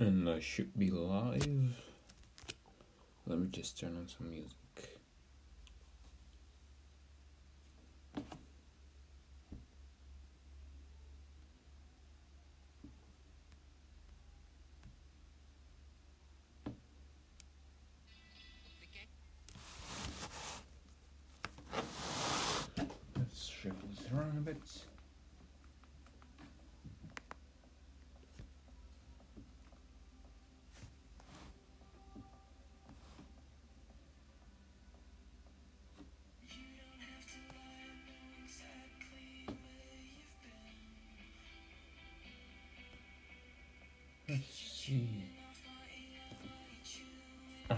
And I should be live. Let me just turn on some music.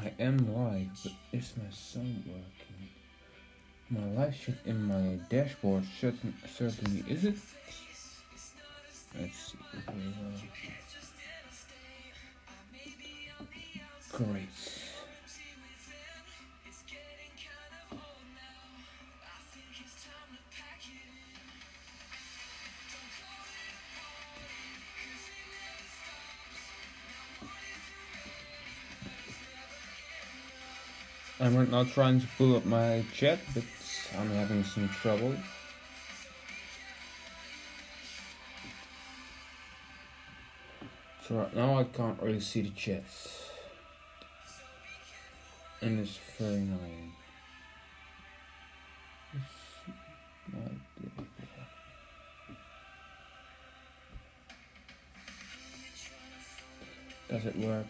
I am live, but is my sound working? My live shot in my dashboard certain, certainly is it? Let's see. Great. I'm right now trying to pull up my chat, but I'm having some trouble. So right now I can't really see the chat. And it's very annoying. Does it work?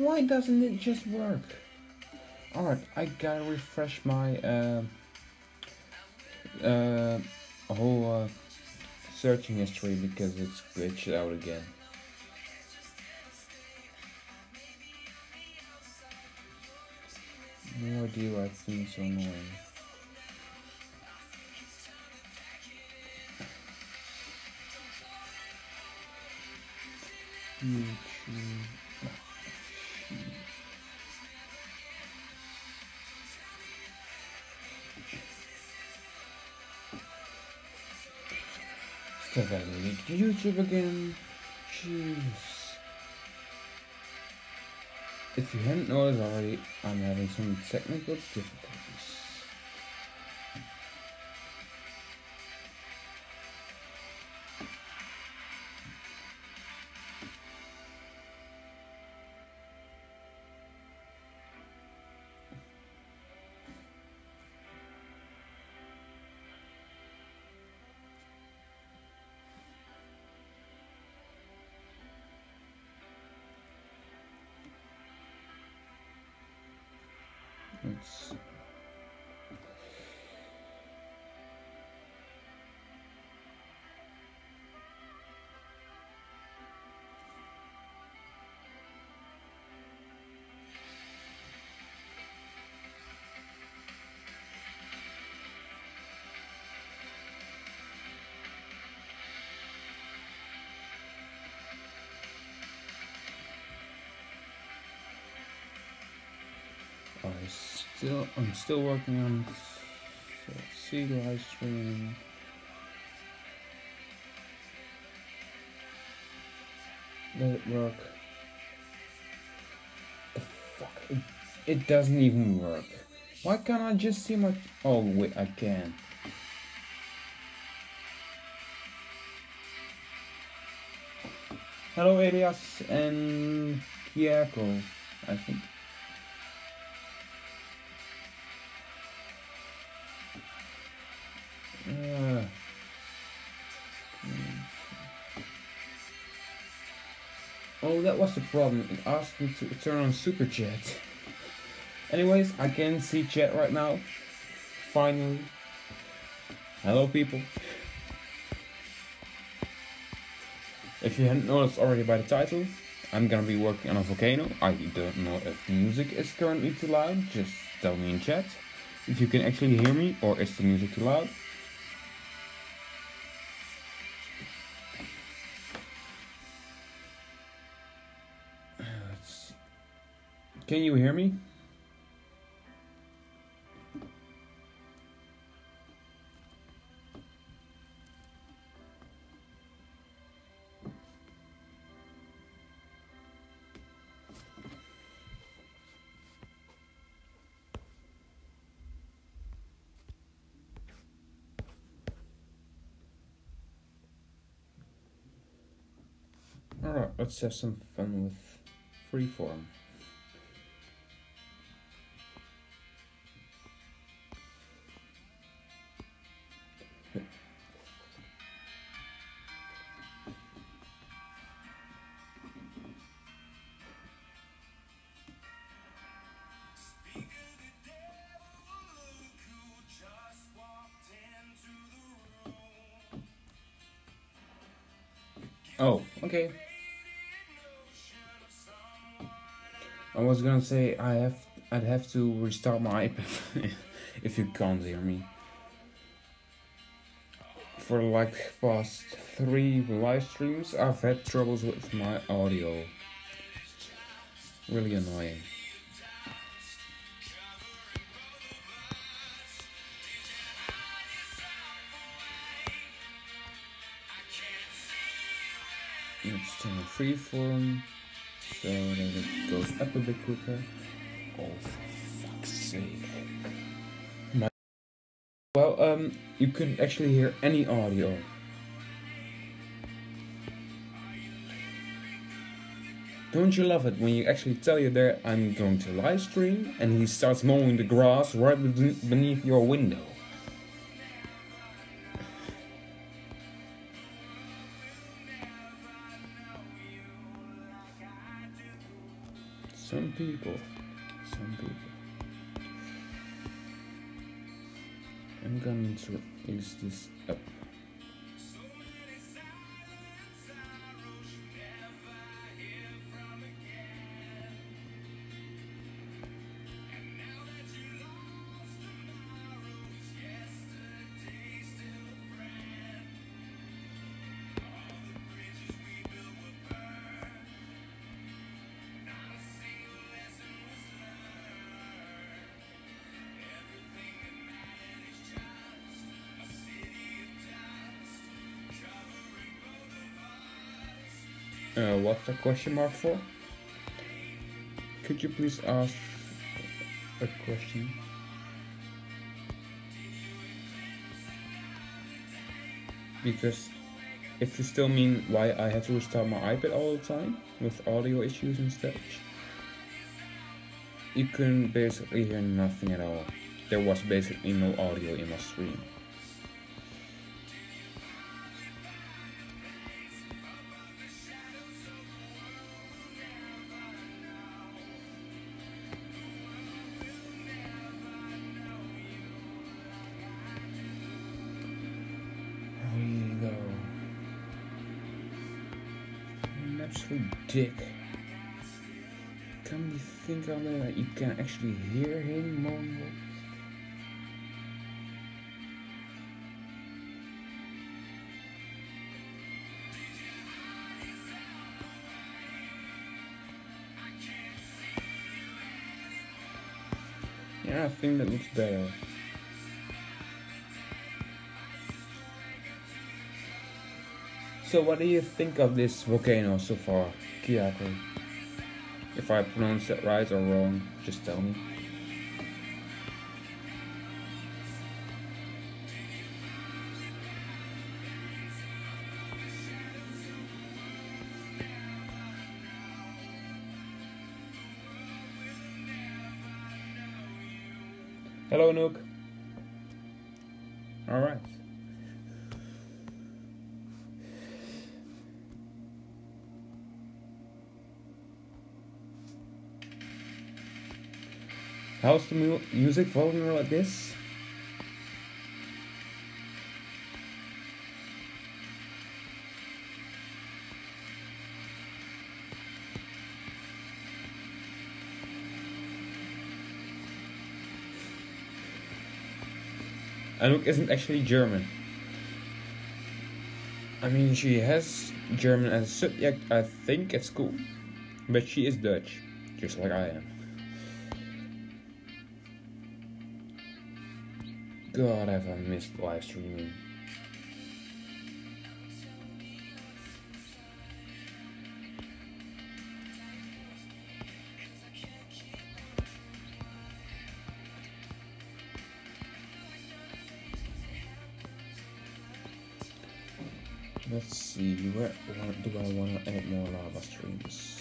Why doesn't it just work? Alright, I gotta refresh my uh, uh, whole uh, searching history because it's glitched out again. No idea why it's so annoying. YouTube. I need YouTube again. Jeez. If you hadn't noticed already, I'm having some technical difficulties. Still I'm still working on so see live stream. Let it work. The fuck it, it doesn't even work. Why can't I just see my oh wait I can. Hello Elias and Kiako, I think. Was the problem. It asked me to turn on super chat. Anyways, I can see chat right now. Finally. Hello, people. If you hadn't noticed already by the title, I'm gonna be working on a volcano. I don't know if the music is currently too loud. Just tell me in chat if you can actually hear me or is the music too loud. Can you hear me? Alright, let's have some fun with freeform. Okay. I was gonna say I have I'd have to restart my iPad if you can't hear me. For like past three live streams I've had troubles with my audio. Really annoying. Freeform so that it goes up a bit quicker. Oh, for fuck's sake. My well, um, you couldn't actually hear any audio. Don't you love it when you actually tell you there I'm going to live stream and he starts mowing the grass right beneath your window? This Uh, what's the question mark for? Could you please ask a question? Because if you still mean why I had to restart my iPad all the time with audio issues and such, you couldn't basically hear nothing at all. There was basically no audio in my stream. Dick. Can you think it that you can actually hear him mumble? Yeah, I think that looks better. So what do you think of this volcano so far, Kiyako? If I pronounce it right or wrong, just tell me. Hello, Nook. How's the mu music volume like this? Anouk isn't actually German. I mean, she has German as a subject, I think, at school. But she is Dutch, just like I am. God, have I missed live streaming. Let's see, where do I want to add more lava streams?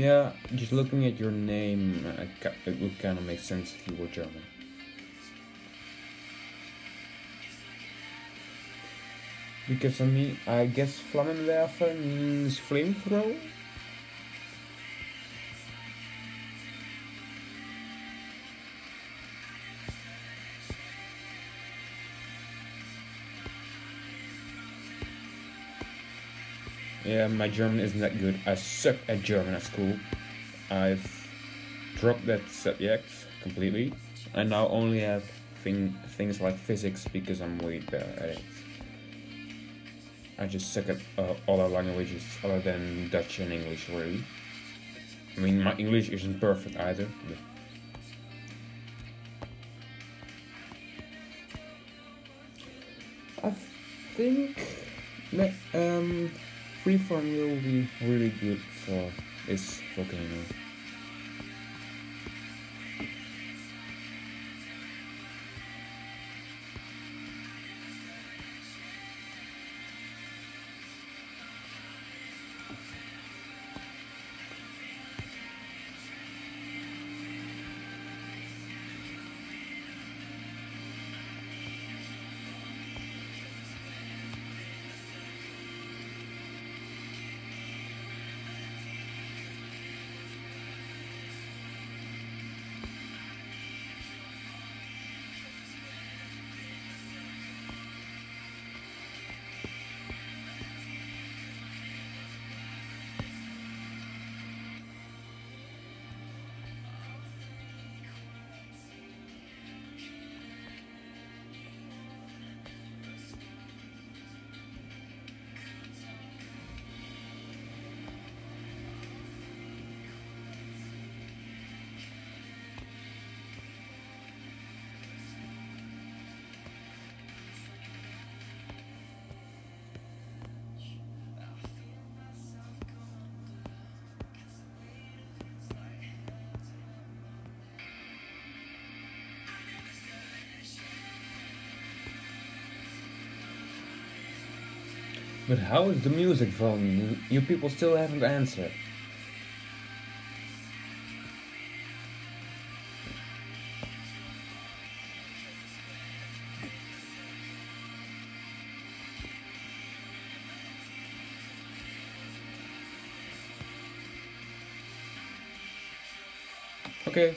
Yeah, just looking at your name, uh, it would kind of make sense if you were German. Because for me, I guess Flammenwerfer means flamethrower? Yeah, my German isn't that good. I suck at German at school. I've dropped that subject completely. I now only have thing, things like physics because I'm way better at it. I just suck at uh, other languages other than Dutch and English, really. I mean, my English isn't perfect either. I think that, um, Freeform will be really good for this volcano. But how is the music from? You people still haven't answered. Okay.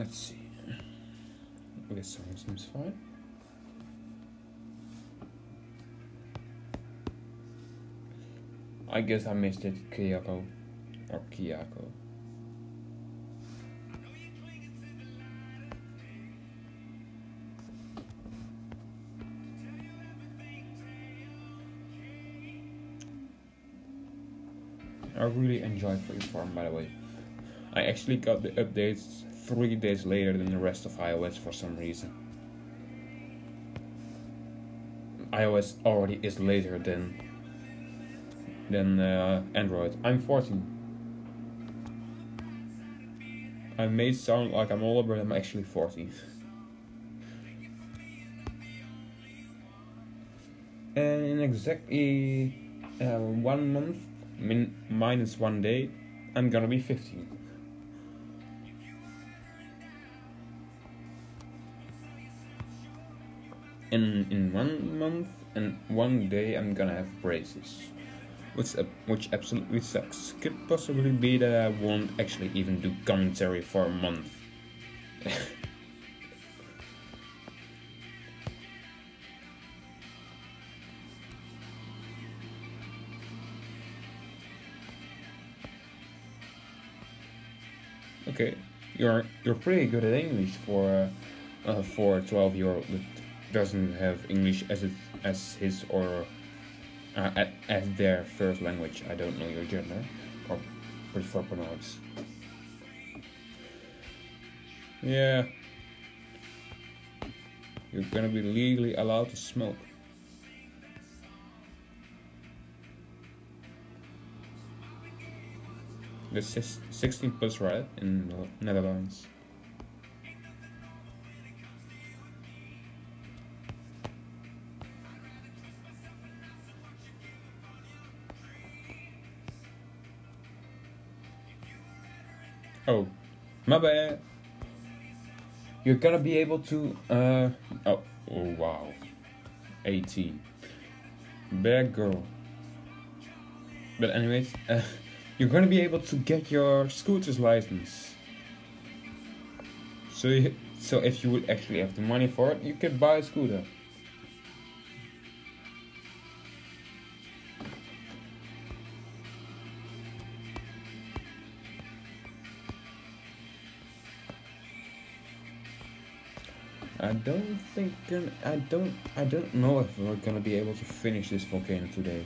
Let's see. Okay, seems fine. I guess I missed it, Kyoko. Or Kyoko. I really enjoy Freeform by the way. I actually got the updates three days later than the rest of iOS for some reason. iOS already is later than than uh, Android. I'm 14. I may sound like I'm older, but I'm actually 14. and in exactly uh, one month min minus one day, I'm gonna be 15. in in one month and one day I'm gonna have braces, which which absolutely sucks. Could possibly be that I won't actually even do commentary for a month. okay, you're you're pretty good at English for uh, for a twelve year old doesn't have English as as his or uh, as their first language. I don't know your gender or prefer pronouns. Yeah. You're gonna be legally allowed to smoke. The 16 plus right in the Netherlands. Oh, my bad. You're gonna be able to. Uh, oh, oh wow. 18. Bad girl. But, anyways, uh, you're gonna be able to get your scooter's license. So, you, so if you would actually have the money for it, you could buy a scooter. Don't think I don't I don't know if we're gonna be able to finish this volcano today.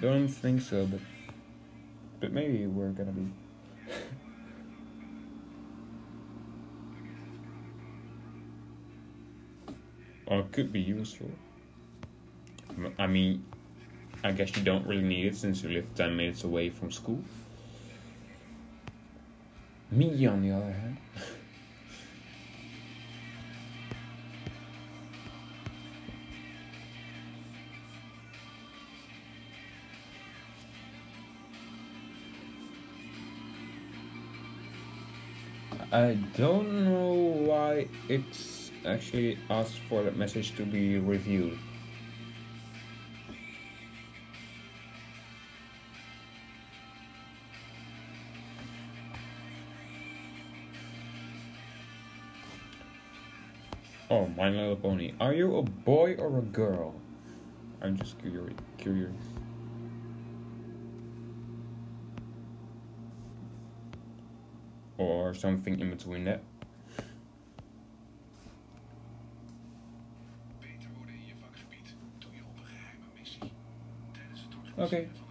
Don't think so, but but maybe we're gonna be. or it could be useful. I mean, I guess you don't really need it since you live 10 minutes away from school. Me, on the other hand. I don't know why it's actually asked for that message to be reviewed. Oh, My Little Pony. Are you a boy or a girl? I'm just curious. Or something in between that. Okay. Okay.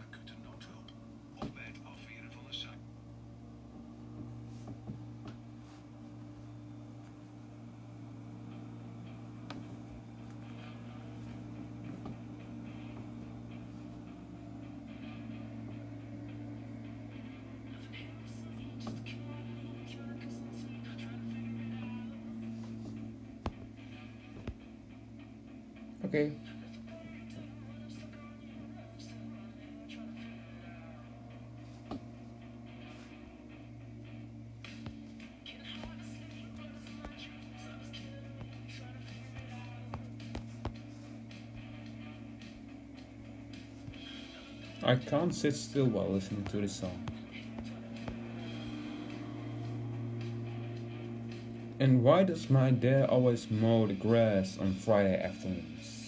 I can't sit still while listening to this song. And why does my dad always mow the grass on Friday afternoons?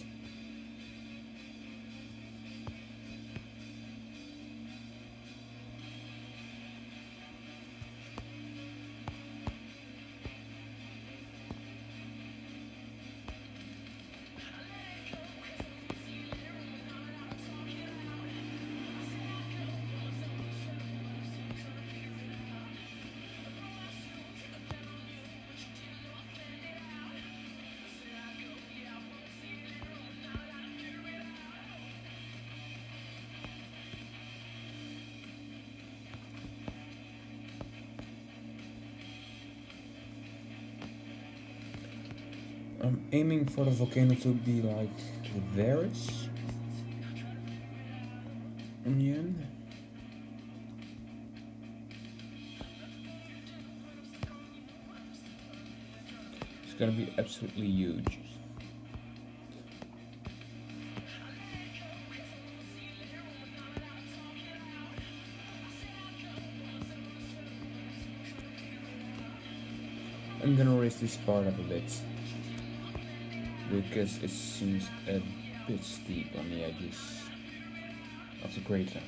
I'm aiming for the volcano to be like theirs in the end. It's gonna be absolutely huge. I'm gonna raise this part up a bit because it seems a bit steep on the edges of the crater.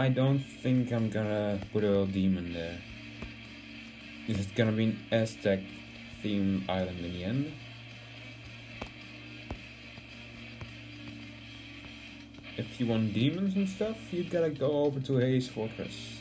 I don't think I'm gonna put a demon there. This is gonna be an Aztec themed island in the end? If you want demons and stuff, you gotta go over to Haze Fortress.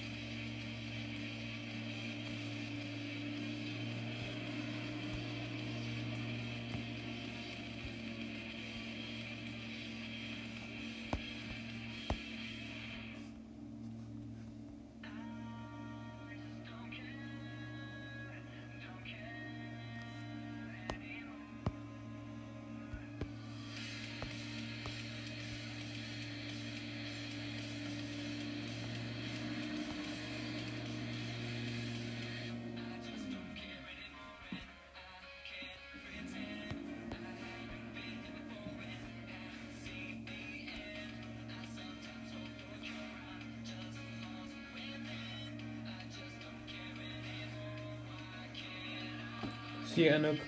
See you,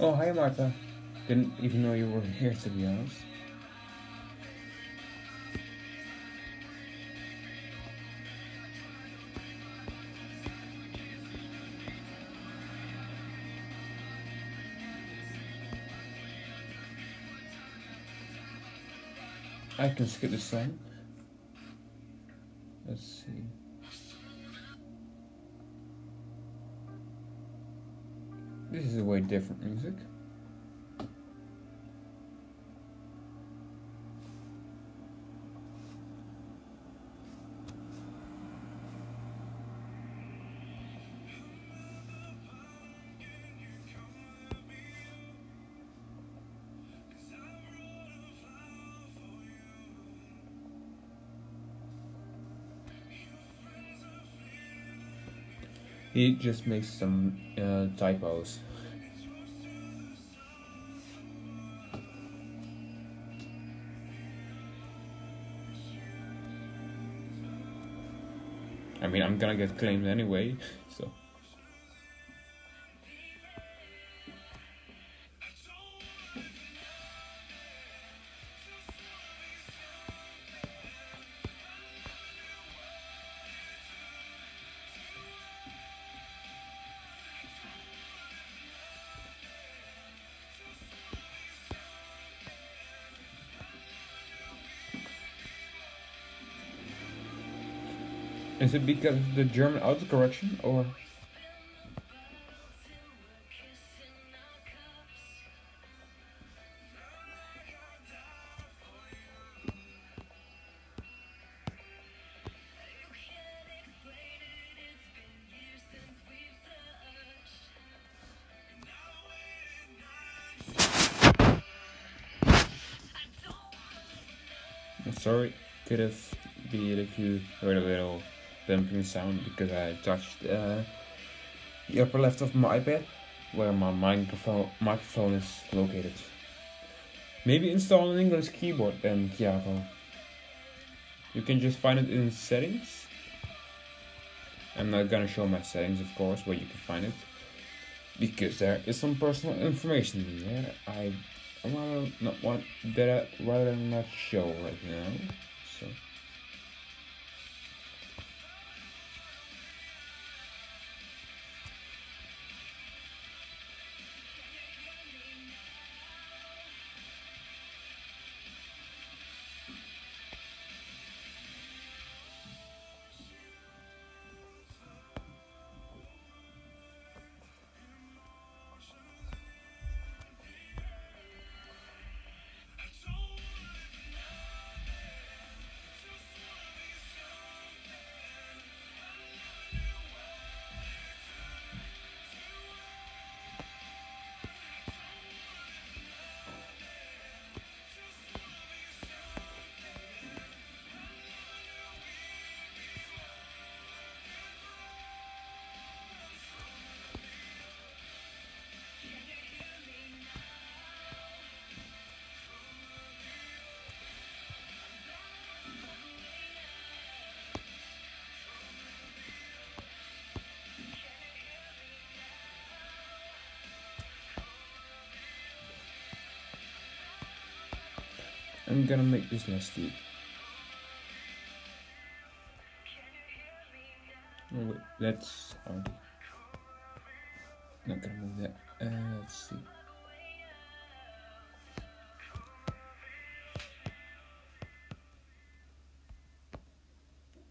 Oh, hi Martha. Didn't even know you were here to be honest. I can skip this song. Let's see. This is a way different music. He just makes some uh, typos. I mean, I'm gonna get claimed anyway, so. Is it because of the German oh, autocorrection or? Sorry, could have been if you heard a little bumping sound because I touched uh, the upper left of my iPad where my microphone microphone is located. Maybe install an English keyboard then Chiavo. You can just find it in settings. I'm not gonna show my settings of course where you can find it. Because there is some personal information in there I rather not want that I rather not show right now. So I'm gonna make this deep. Oh wait, let's. Oh, not gonna move that. Uh, let's see.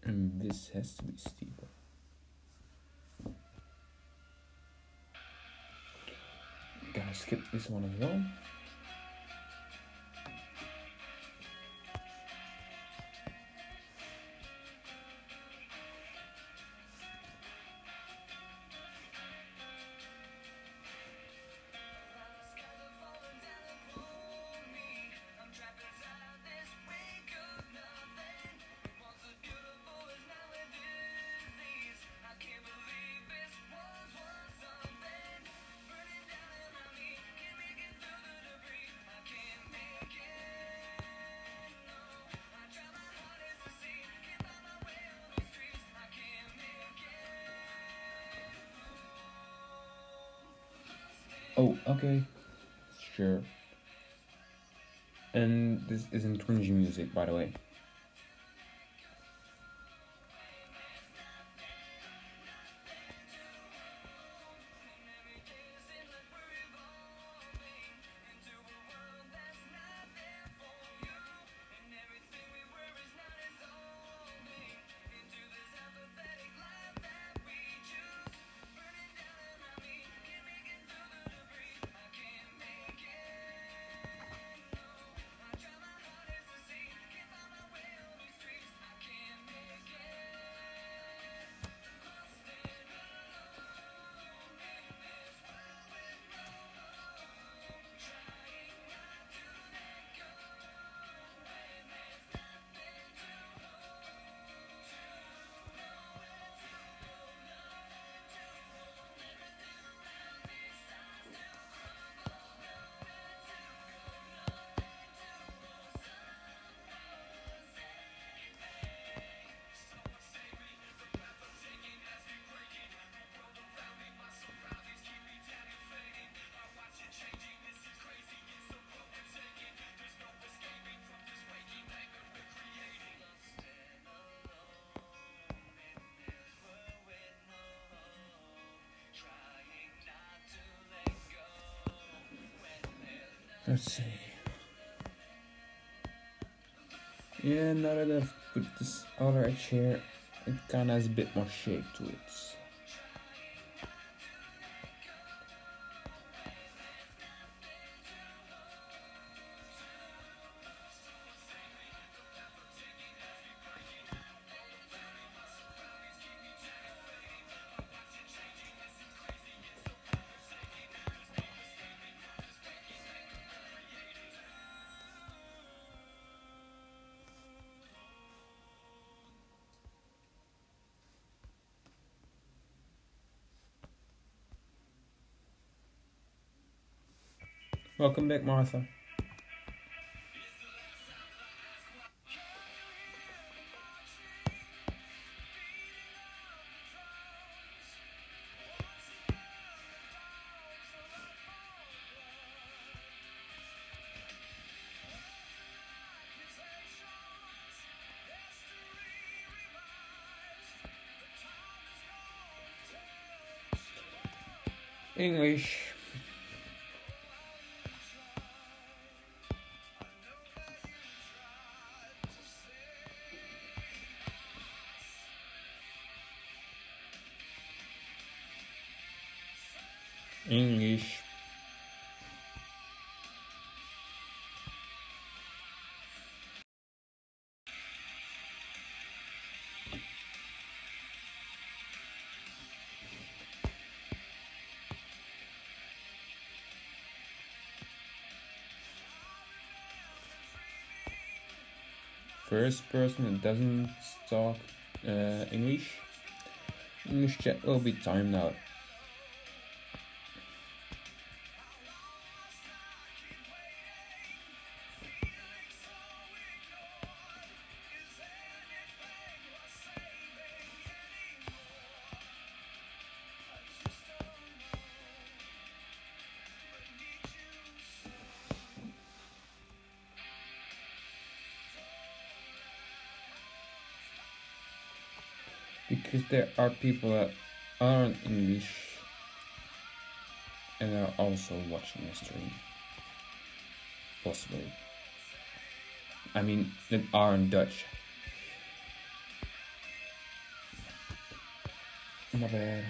And this has to be steeper. Gonna skip this one as well. Okay. Sure. And this isn't cringy music, by the way. Let's see. Yeah, now that I've put this other edge here, it kinda has a bit more shape to it. Welcome back, Martha. English. English. First person that doesn't talk uh, English, English chat will be timed out. There are people that aren't English and are also watching the stream. Possibly. I mean, that aren't Dutch. My bad.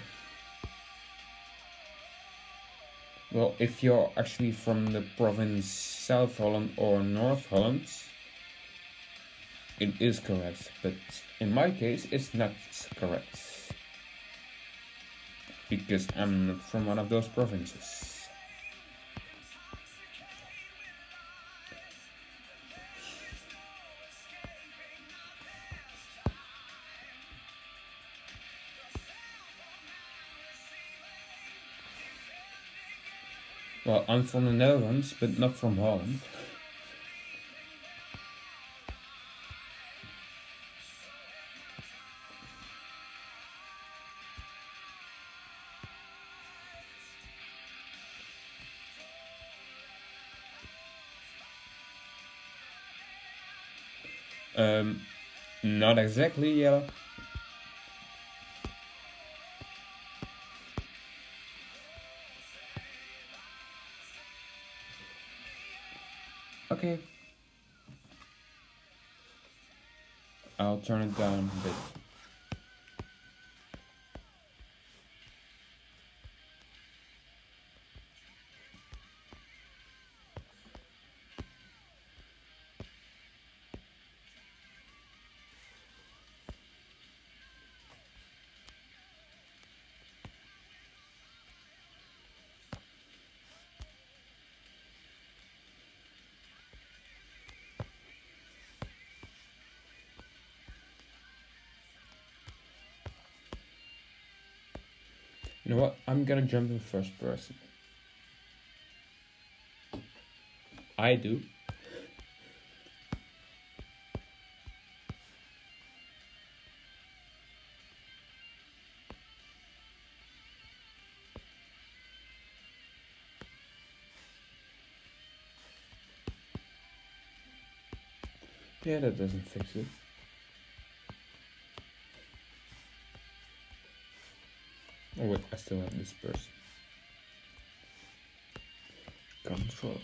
Well, if you're actually from the province South Holland or North Holland, it is correct, but in my case, it's not correct. Because I'm not from one of those provinces. Well, I'm from the Netherlands, but not from Holland. Not exactly yellow. Okay. I'll turn it down a bit. Gonna jump in first person. I do. Yeah, that doesn't fix it. Still have this person. Control.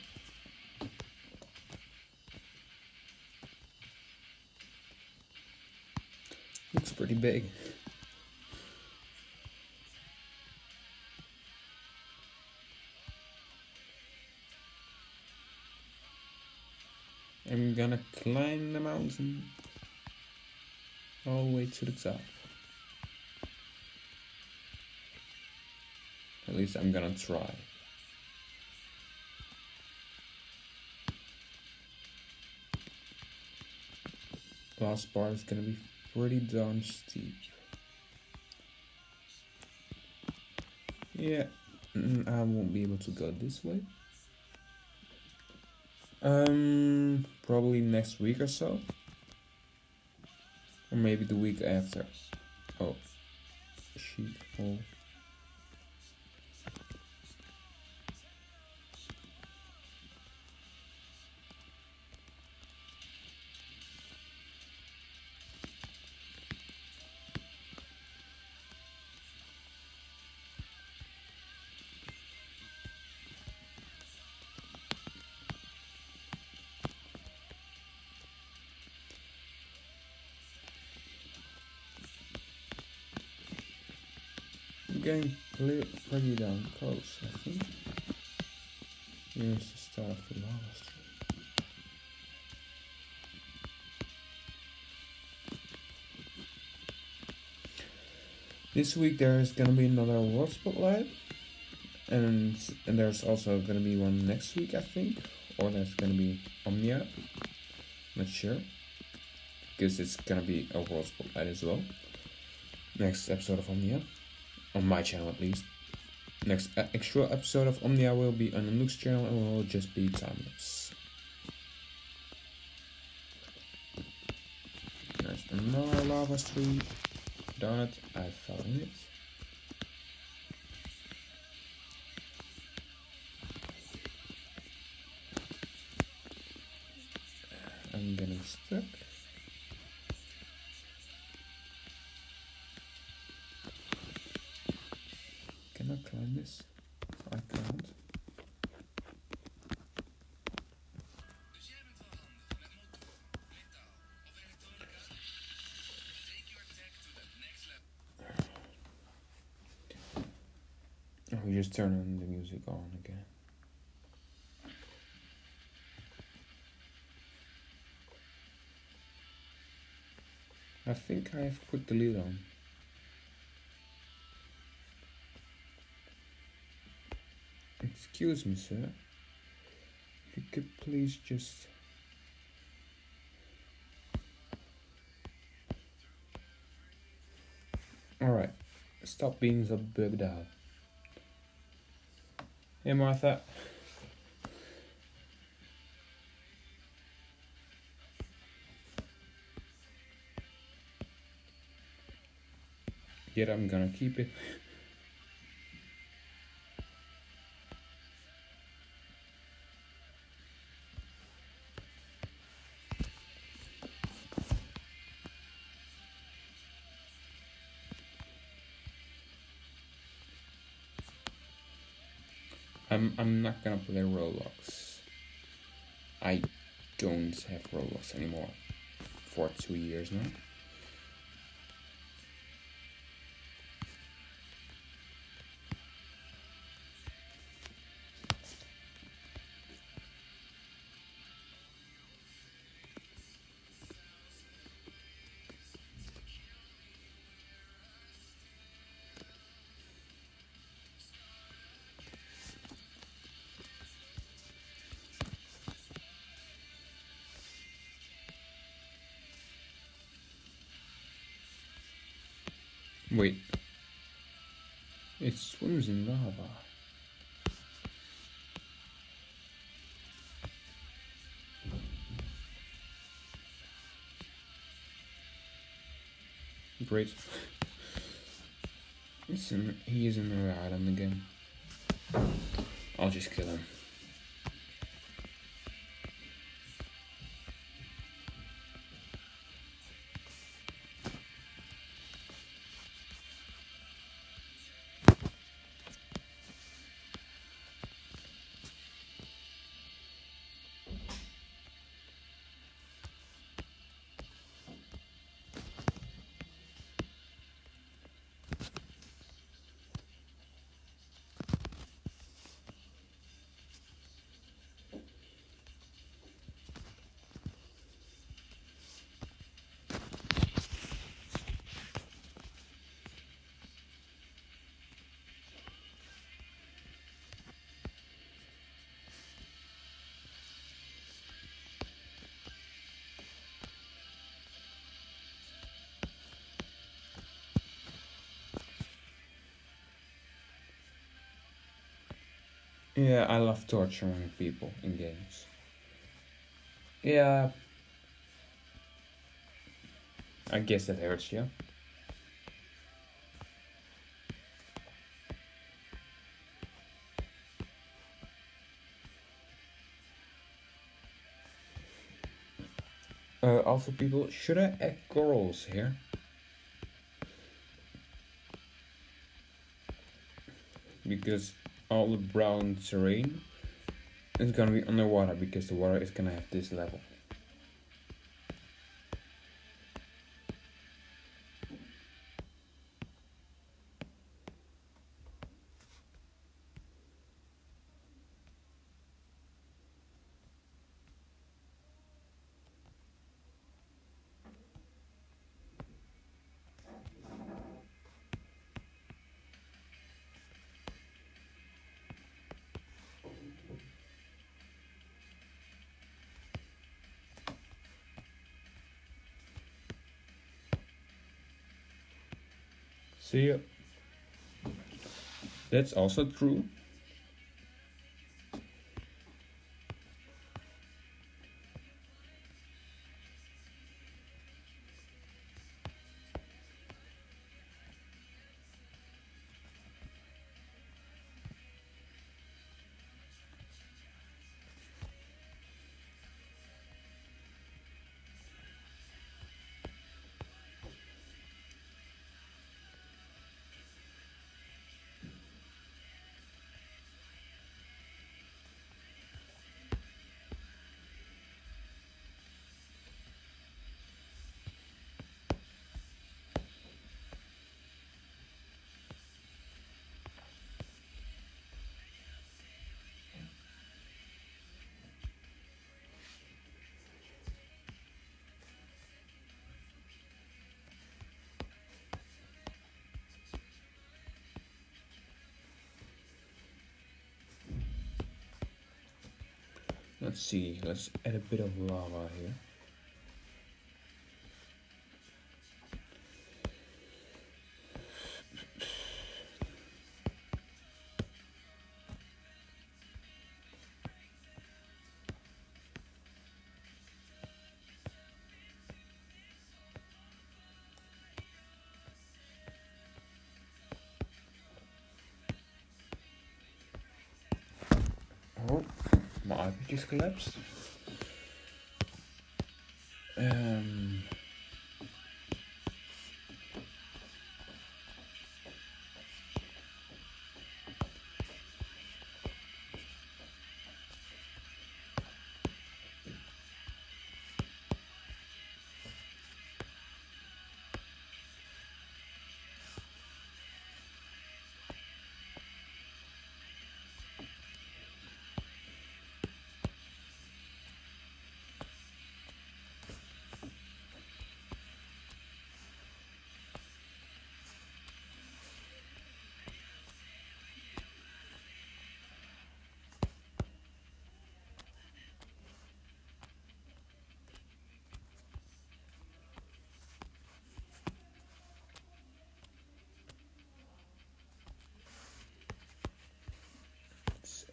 Looks pretty big. I'm gonna climb the mountain all the way to the top. At least I'm gonna try. Last part is gonna be pretty darn steep. Yeah, mm, I won't be able to go this way. Um, probably next week or so. Or maybe the week after. Oh, sheep hole. Pretty down close, I think. Here's the start of the lava stream. This week there is gonna be another World Spotlight, and and there's also gonna be one next week, I think, or there's gonna be Omnia. Not sure, because it's gonna be a World Spotlight as well. Next episode of Omnia on my channel at least. Next extra episode of Omnia will be on the Nook's channel and will just be timeless. There's another lava stream. Darn it, I fell in it. On again. I think I have put the lid on. Excuse me, sir. If you could please just. Alright, stop being so bugged out. Hey, Martha. Yet I'm gonna keep it. For two years now. Wait. It swims in lava. Great. Listen, he is in the island again. I'll just kill him. Yeah, I love torturing people in games. Yeah. I guess that hurts you. Uh, also, people, should I add corals here? Because all the brown terrain is gonna be underwater because the water is gonna have this level. That's also true. Let's see, let's add a bit of lava here. iPad collapsed. Um,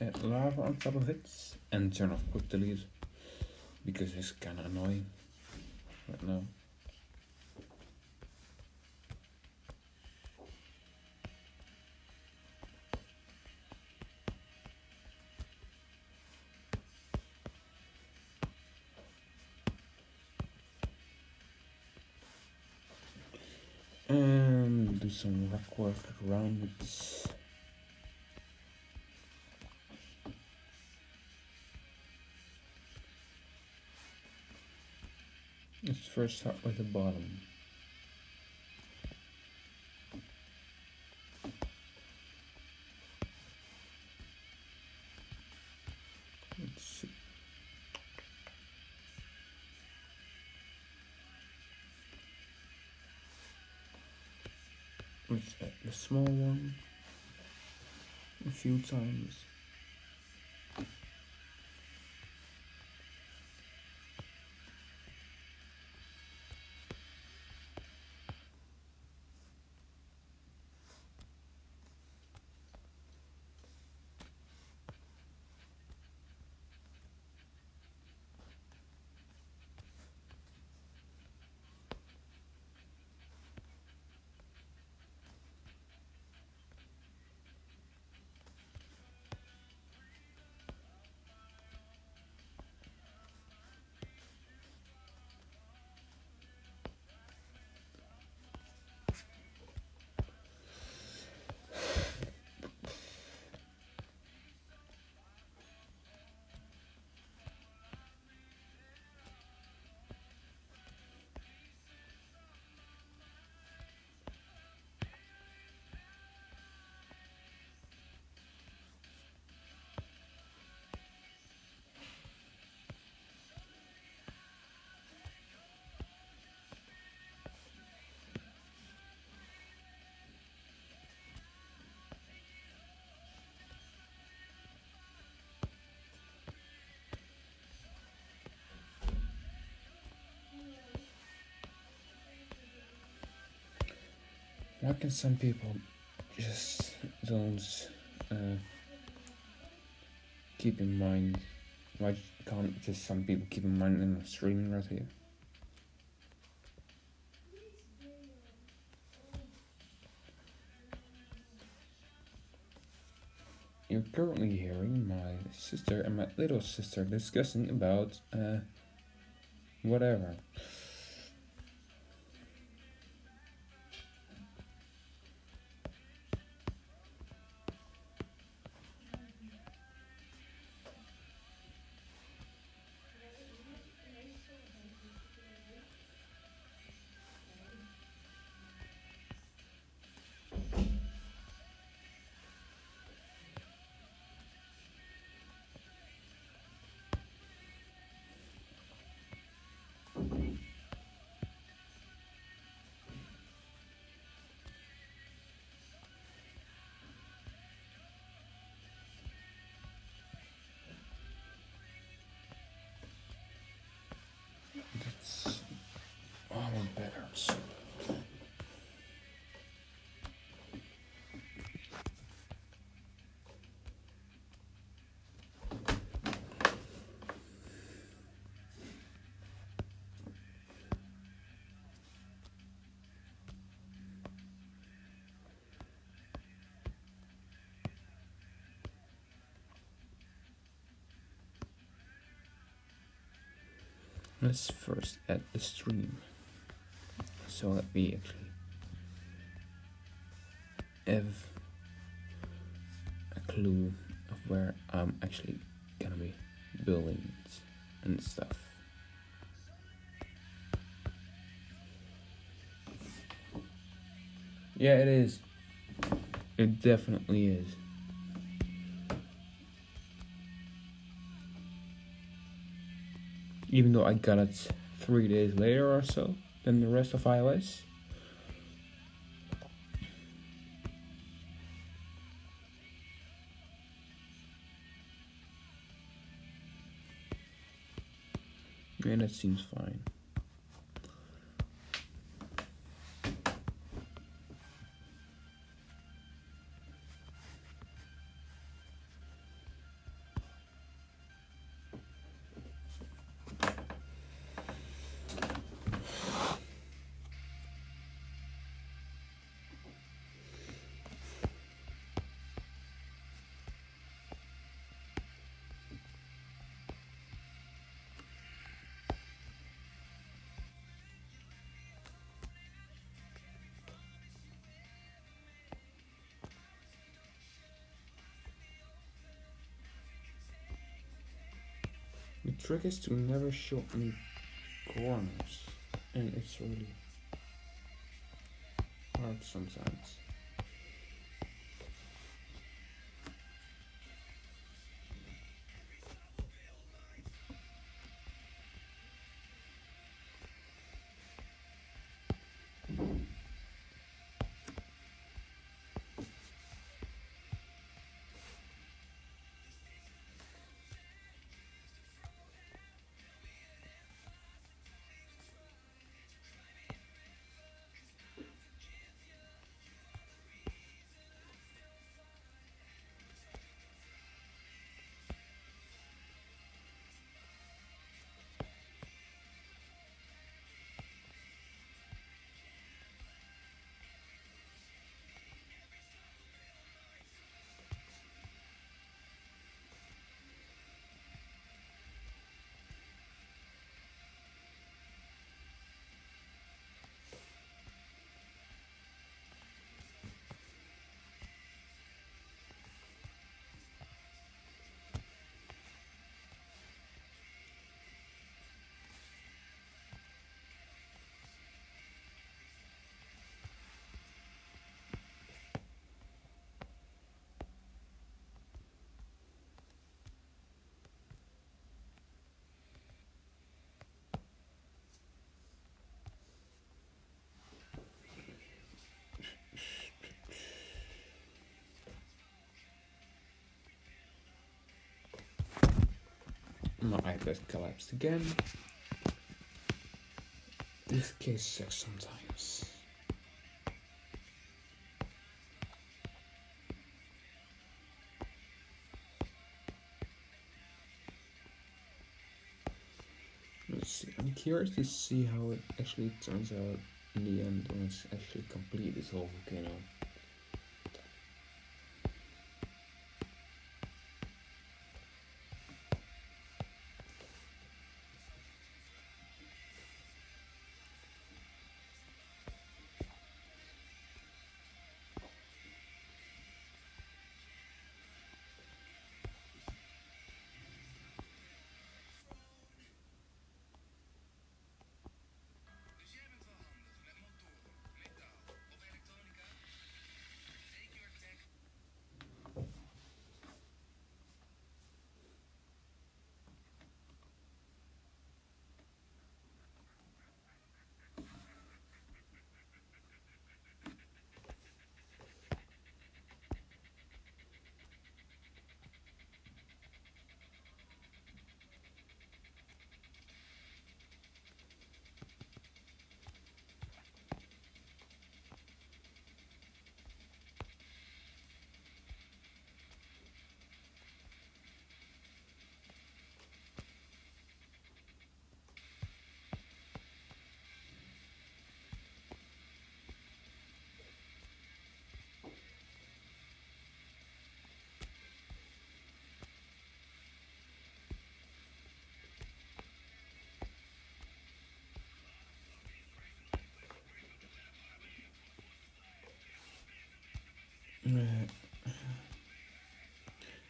Eh, lava on top of it and turn off quick delete because it's kind of annoying right now. And do some rock work around it. First start with the bottom. Let's see. Add the small one a few times. Why can some people just don't uh, keep in mind? Why can't just some people keep in mind when I'm streaming right here? You're currently hearing my sister and my little sister discussing about uh, whatever. Let's first add the stream so that we actually have a clue of where I'm actually gonna be building and stuff. Yeah, it is. It definitely is. Even though I got it three days later or so than the rest of iOS. Yeah, that seems fine. Trick is to never show any corners, and it's really hard sometimes. My iPad collapsed again. This case sucks sometimes. Let's see. I'm curious to see how it actually turns out in the end when it's actually complete this whole volcano.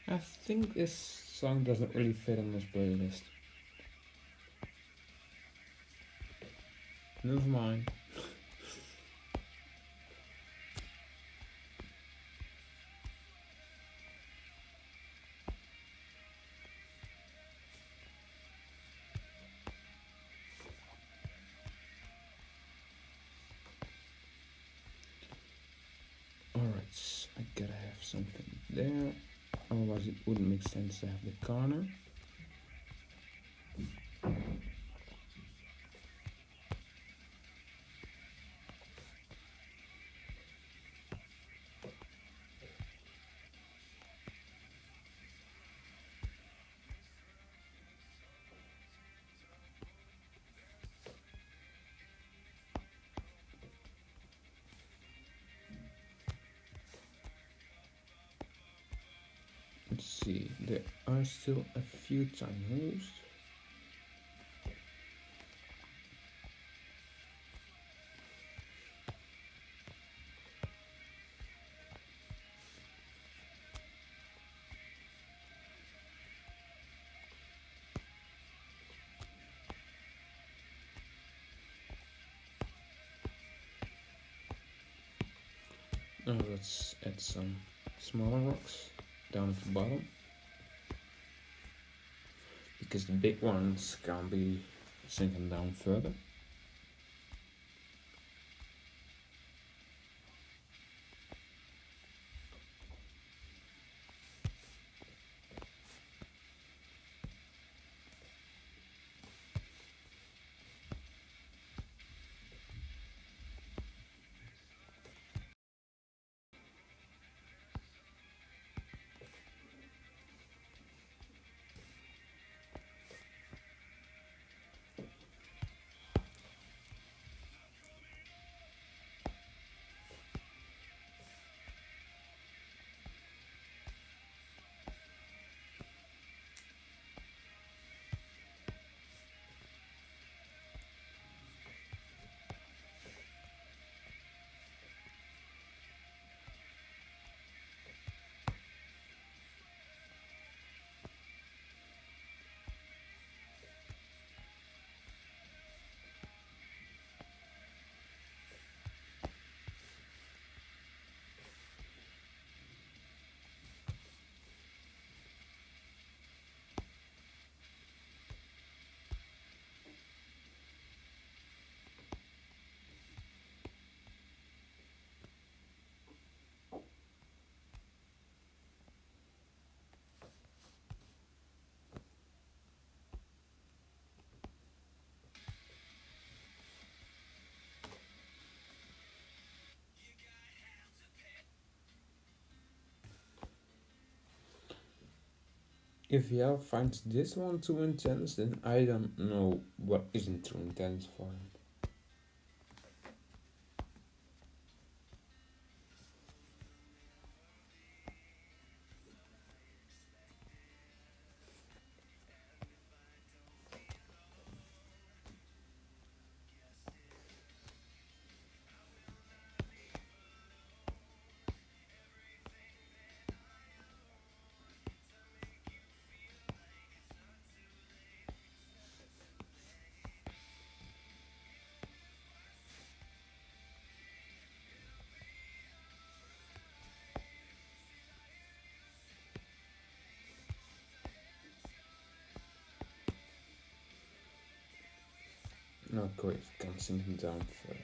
I think this song doesn't really fit on this playlist. Never mind. To have the corner. See, there are still a few time. Big ones can be sinking down further. If Yao finds this one too intense, then I don't know what isn't too intense for him. Great, can sink him down further.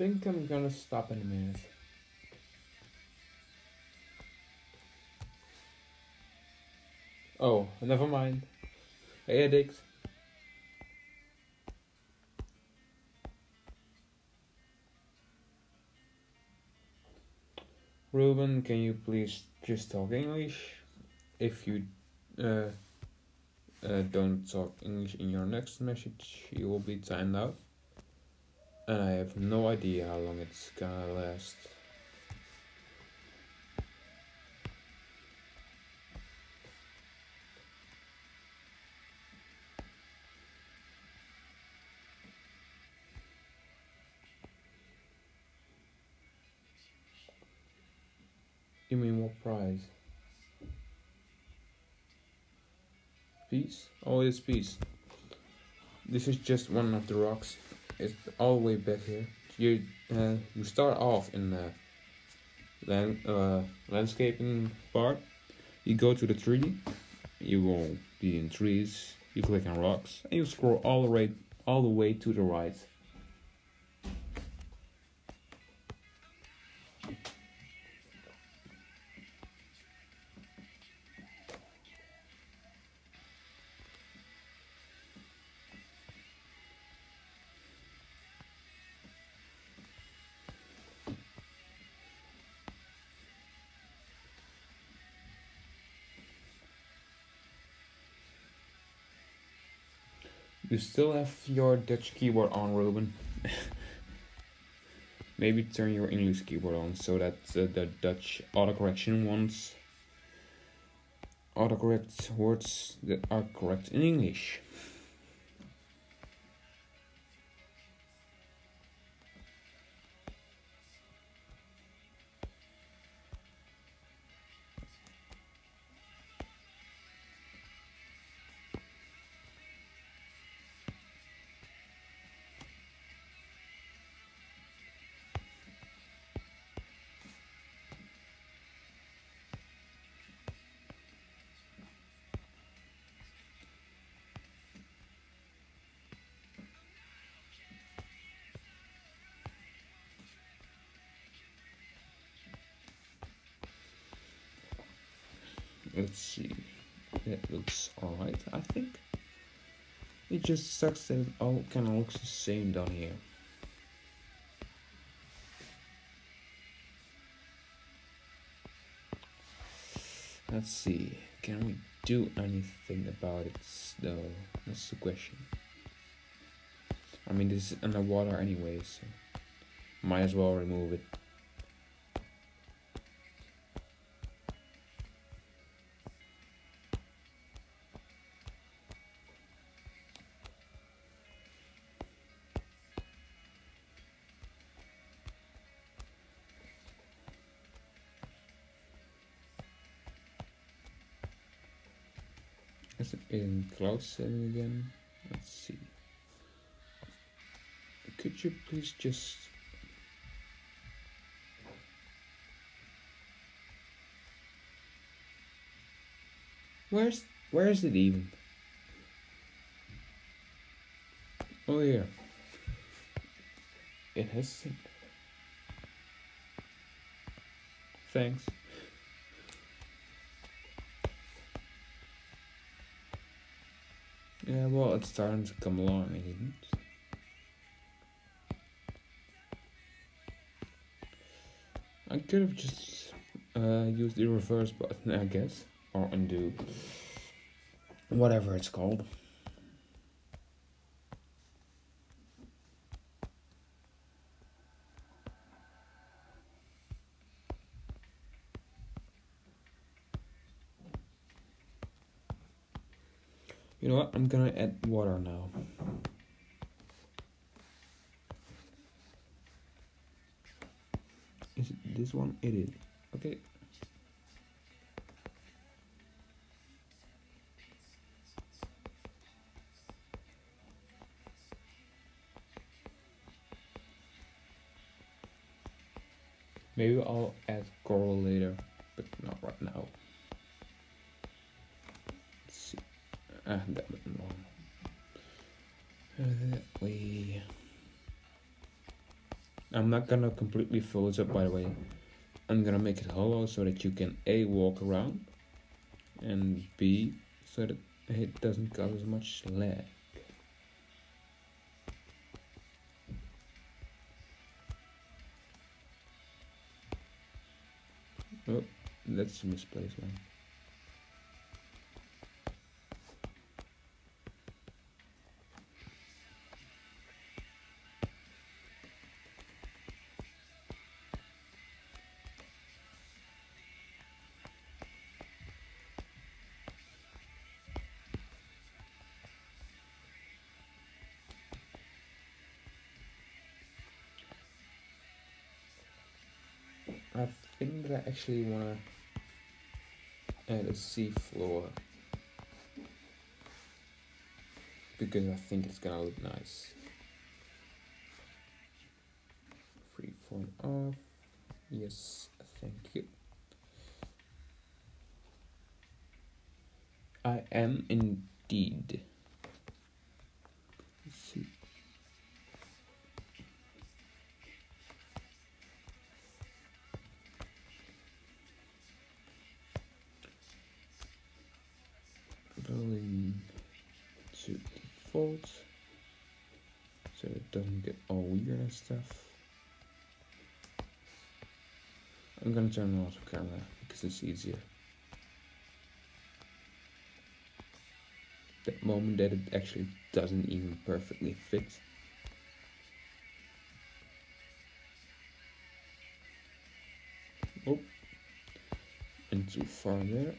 Think I'm gonna stop in a minute. Oh, never mind. Hey, addict. Ruben, can you please just talk English? If you uh, uh, don't talk English in your next message, you will be timed out. And I have no idea how long it's gonna last. You mean what prize? Peace? Oh, it's peace. This is just one of the rocks. It's all the way back here. You uh, you start off in the land, uh, landscaping part. You go to the tree. You will be in trees. You click on rocks, and you scroll all the way all the way to the right. Still have your Dutch keyboard on, Ruben. Maybe turn your English keyboard on so that uh, the Dutch autocorrection ones autocorrect words that are correct in English. Let's see. It looks alright, I think. It just sucks that it all kind of looks the same down here. Let's see. Can we do anything about it though? That's the question. I mean, this is underwater anyway, so might as well remove it. Setting again? Let's see. Could you please just Where's where is it even? Oh yeah. It has synced. Thanks. It's starting to come along, isn't it? I could have just uh, used the reverse button, I guess, or undo, whatever it's called. Gonna add water now. Is it this one? It is. Okay. Gonna completely fill this up by the way. I'm gonna make it hollow so that you can A walk around and B so that it doesn't cause as much lag. Oh, that's a misplaced one. Actually want to add a seafloor because I think it's gonna look nice. Stuff. I'm gonna turn on auto camera because it's easier. That moment that it actually doesn't even perfectly fit. Oh, and too far there.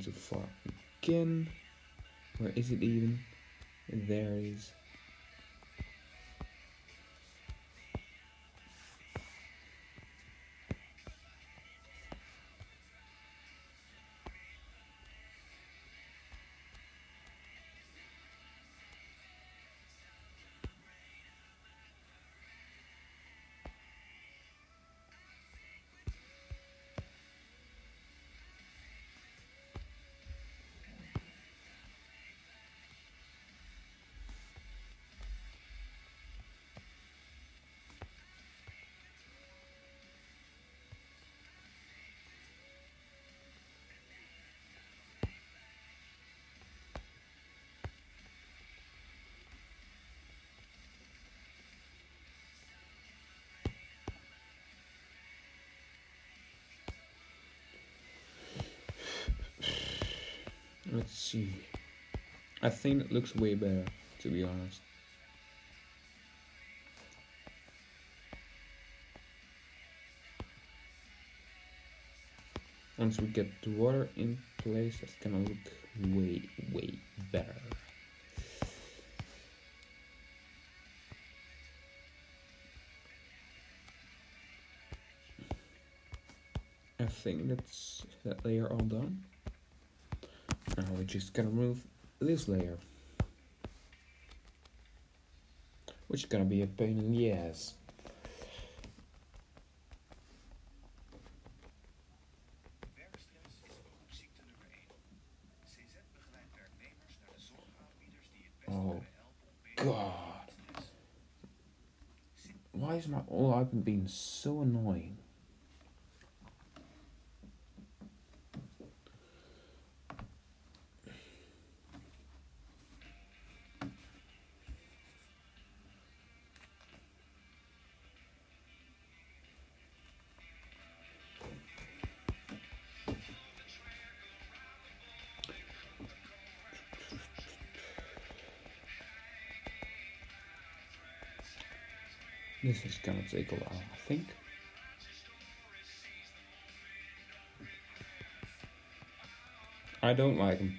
Too far again. Where is it even? There it is. See. I think it looks way better, to be honest. Once we get the water in place, it's gonna look way, way better. I think that's that layer all done. We're just gonna remove this layer. Which is gonna be a pain in the ass. Werkstress is beroepsziekte nummer 1. CZ begeleidt werknemers naar de zorgaanbieders die het beste Oh, God. Why is my all icon being so annoying? This is gonna take a while, I think. I don't like him.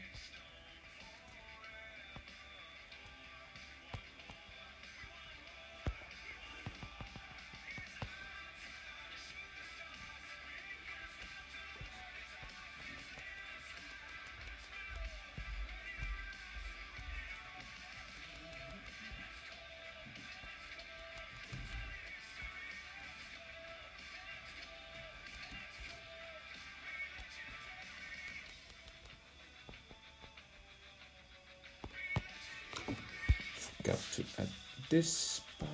Got to add this part.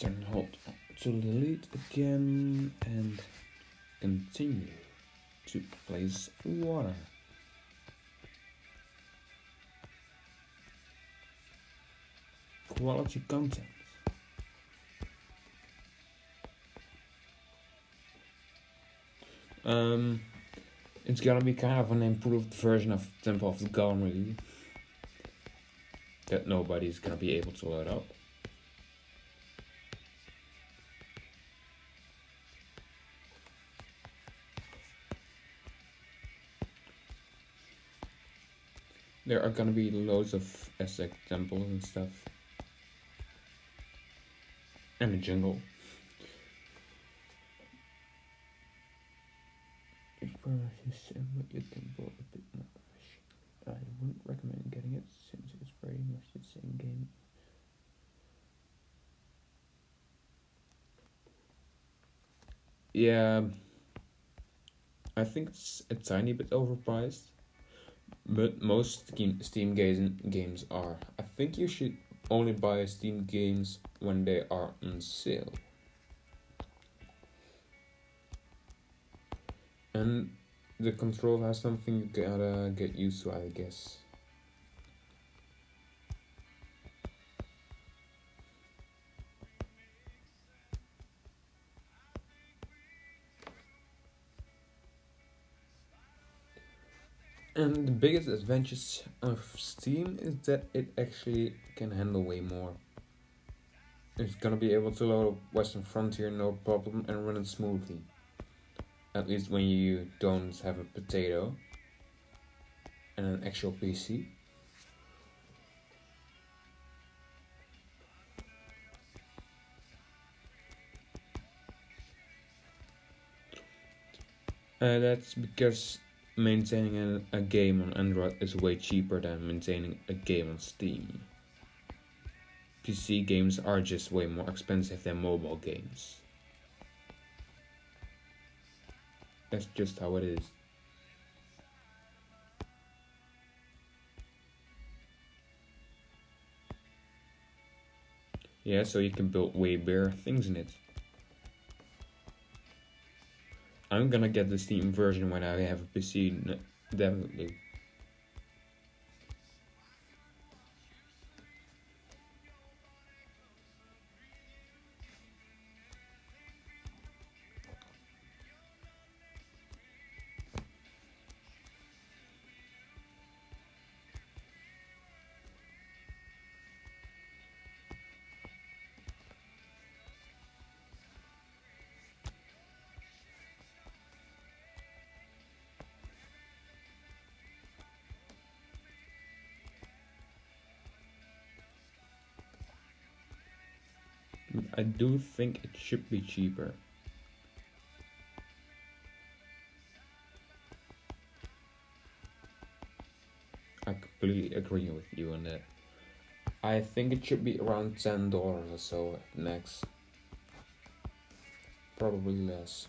Turn hold to delete again and continue to place water. Quality content. Um, it's gonna be kind of an improved version of Temple of the Golem, really. That nobody's gonna be able to load up. Are gonna be loads of Aztec temples and stuff. And a jungle. If you sim, you can build a bit more. I wouldn't recommend getting it since it's very much the same game. Yeah, I think it's a tiny bit overpriced. But most Steam, games are. I think you should only buy Steam games when they are on sale. And the control has something you gotta get used to, I guess. Biggest advantage of Steam is that it actually can handle way more. It's gonna be able to load Western Frontier no problem and run it smoothly. At least when you don't have a potato and an actual PC. Uh, that's because maintaining a, a game on Android is way cheaper than maintaining a game on Steam. PC games are just way more expensive than mobile games. That's just how it is. Yeah, so you can build way better things in it. I'm gonna get the Steam version when I have a PC, definitely. I do think it should be cheaper. I completely agree with you on that. I think it should be around ten dollars or so next. Probably less.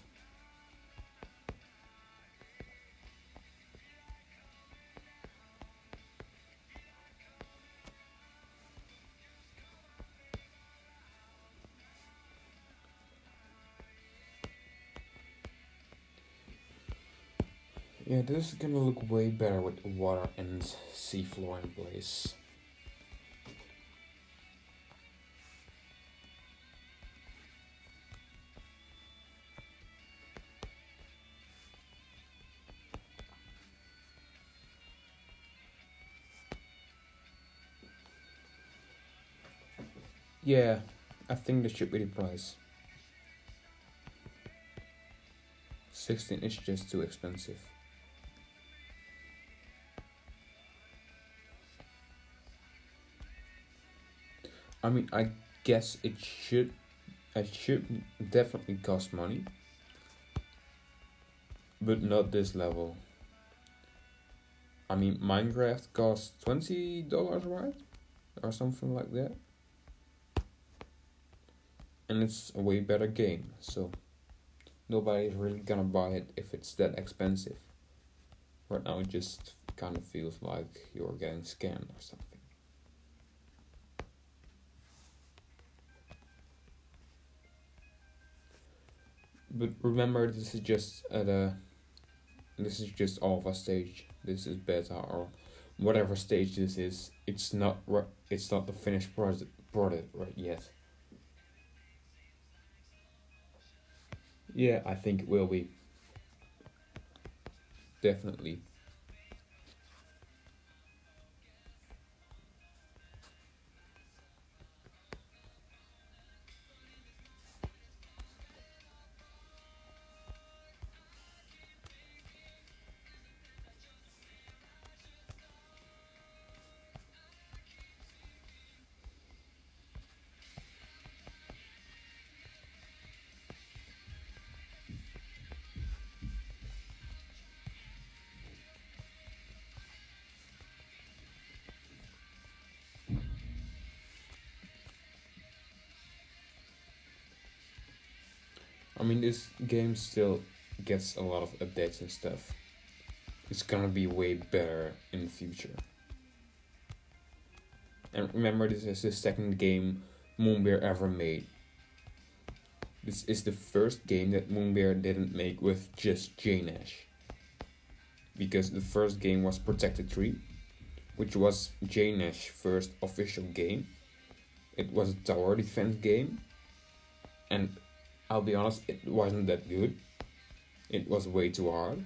This is gonna look way better with water and seafloor in place. Yeah, I think this should be the price. 16 is just too expensive. I mean, I guess it should, it should definitely cost money, but not this level. I mean, Minecraft costs twenty dollars, right, or something like that, and it's a way better game. So nobody's really gonna buy it if it's that expensive. Right now, it just kind of feels like you're getting scammed or something. But remember this is just at a this is just alpha stage. This is beta or whatever stage this is. It's not it's not the finished product product right yet. Yeah i think it will be. Definitely mean, this game still gets a lot of updates and stuff. It's gonna be way better in the future. And remember, this is the second game Moonbear ever made. This is the first game that Moonbear didn't make with just JNash. Because the first game was Protected 3, which was JNash's first official game. It was a tower defense game. And I'll be honest, it wasn't that good. It was way too hard.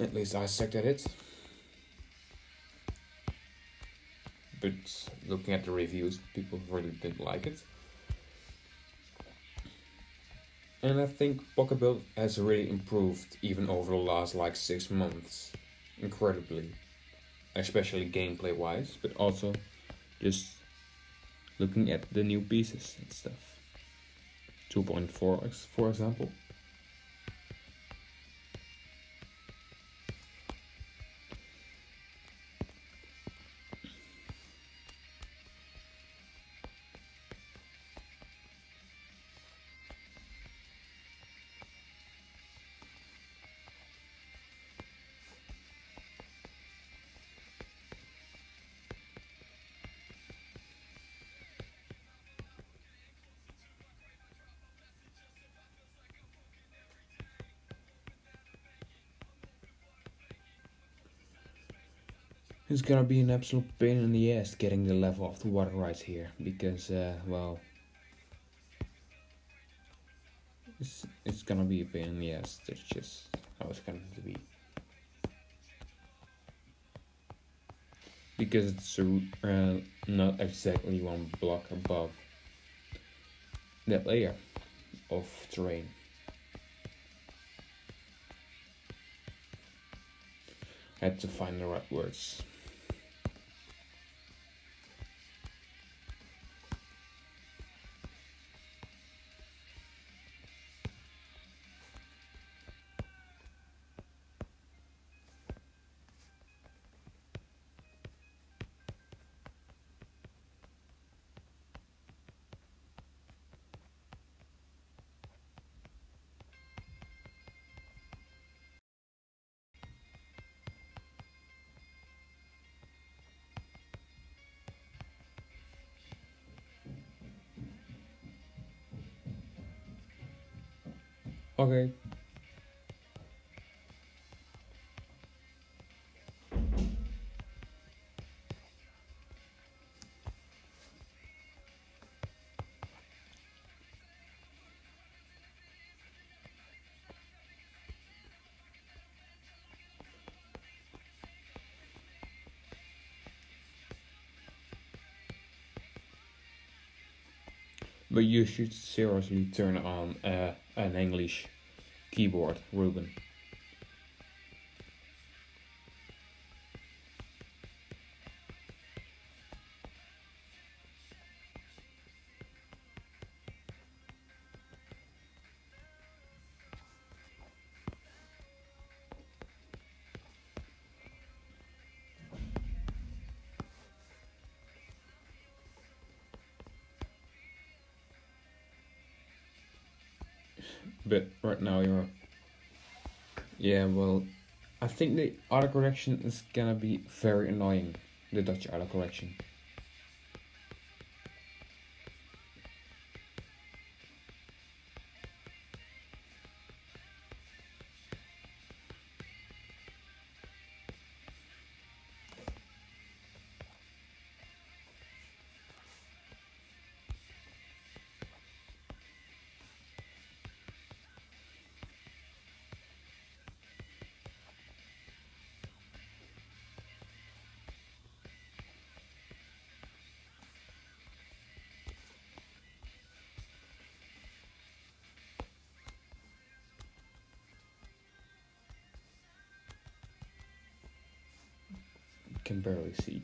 At least I sucked at it. But looking at the reviews, people really didn't like it. And I think Pocket Build has really improved even over the last like six months. Incredibly. Especially gameplay wise, but also just looking at the new pieces and stuff. 2.4x, for example. It's gonna be an absolute pain in the ass getting the level of the water right here because, uh, well, it's, it's gonna be a pain in the ass. That's just how it's going to be. Because it's uh, not exactly one block above that layer of terrain. I had to find the right words. But you should seriously turn on uh, an English keyboard, Ruben. Think the autocorrection is gonna be very annoying. The Dutch autocorrection. Can barely see.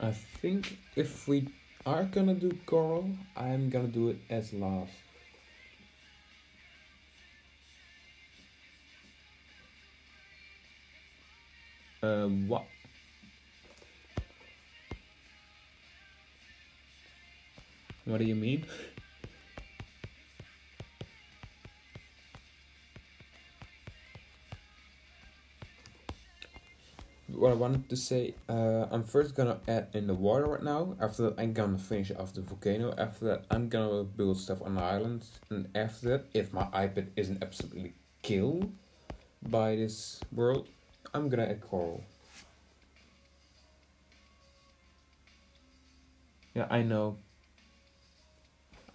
I think if we are gonna do coral, I'm gonna do it as last. Uh, what? What do you mean? what I wanted to say, uh, I'm first gonna add in the water right now. After that, I'm gonna finish off the volcano. After that, I'm gonna build stuff on the island. And after that, if my iPad isn't absolutely killed by this world, I'm gonna add coral. Yeah, I know.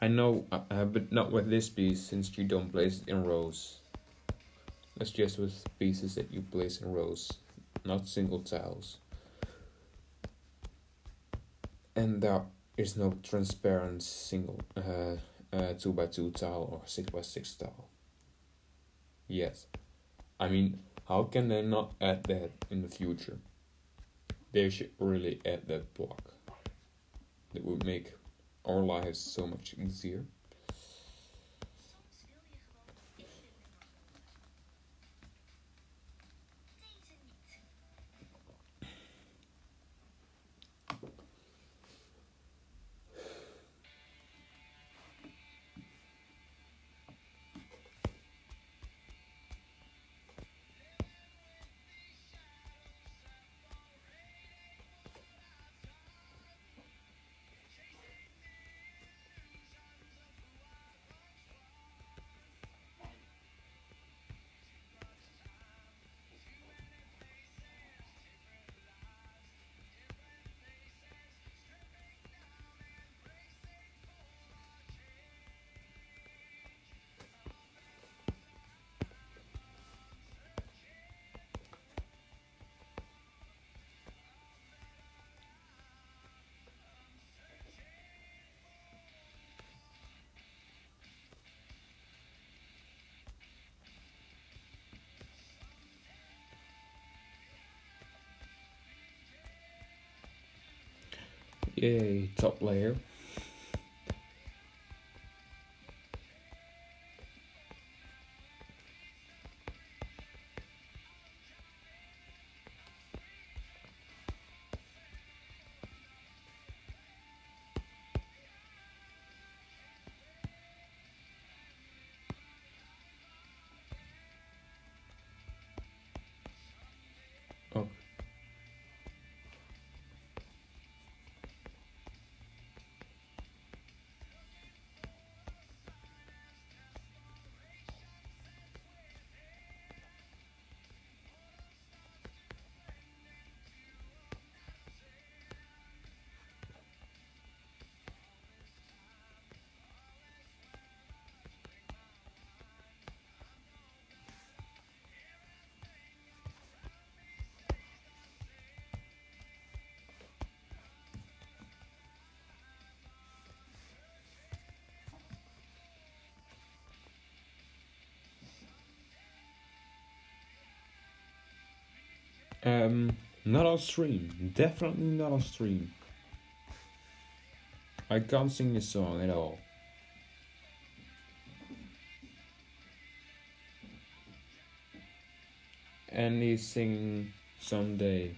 I know, uh, uh, but not with this piece since you don't place it in rows. That's just with pieces that you place in rows not single tiles. And there is no transparent single uh, uh, 2 by 2 tile or 6 by 6 tile. Yet. I mean, how can they not add that in the future? They should really add that block. That would make our lives so much easier. Yay, top layer. Um, not on stream. Definitely not on stream. I can't sing this song at all. And he's singing someday.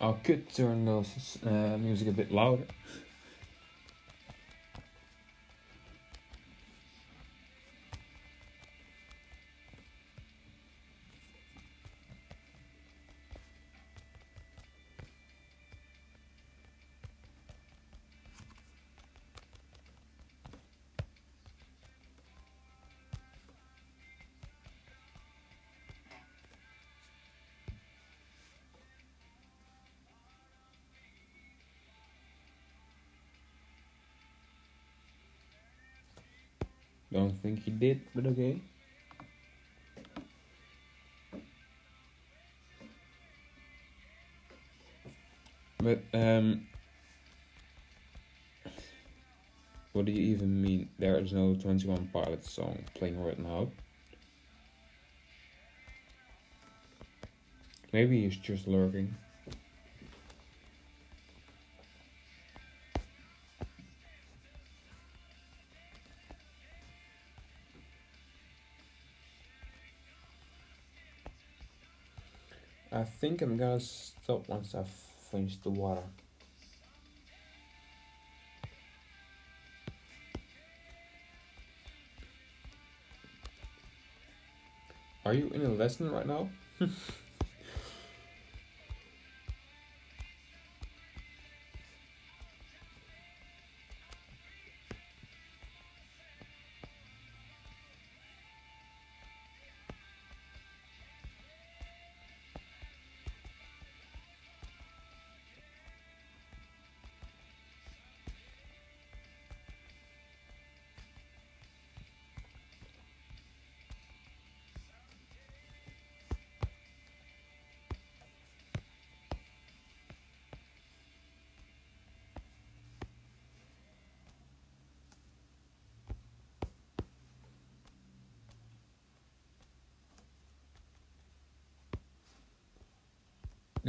I could turn the uh, music a bit louder. But okay. But um what do you even mean there is no 21 Pilots song playing right now? Maybe he's just lurking. Think I'm gonna stop once I've finished the water. Are you in a lesson right now?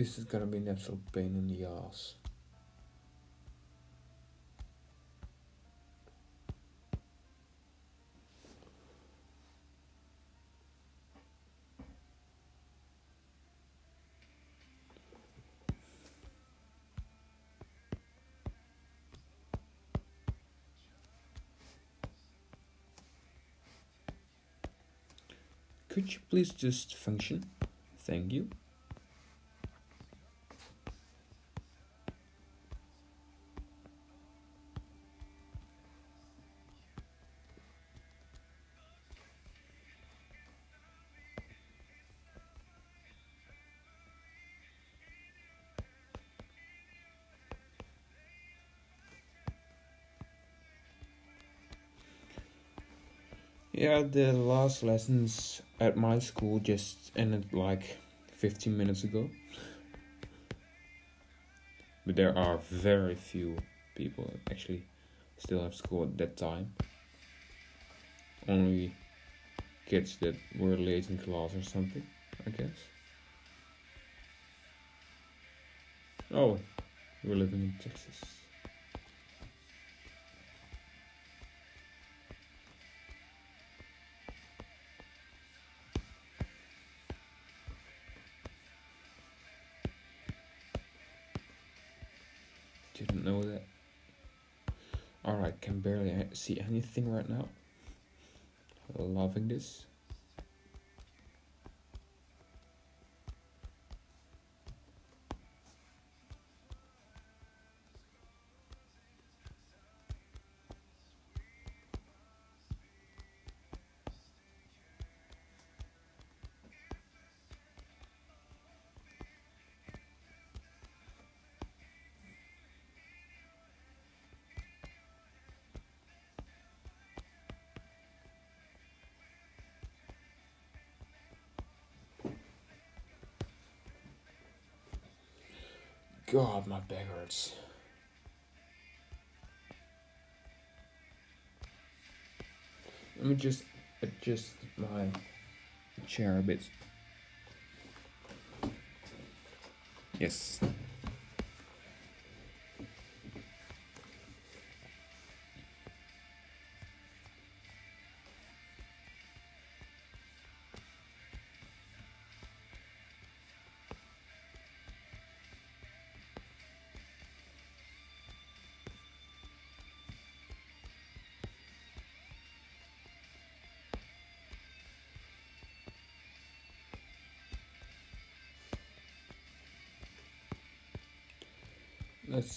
This is gonna be an absolute pain in the ass. Could you please just function? Thank you. Yeah, the last lessons at my school just ended like 15 minutes ago. But there are very few people that actually still have school at that time. Only kids that were late in class or something, I guess. Oh, we're living in Texas. See anything right now. Loving this. God, my back hurts. Let me just adjust my chair a bit. Yes.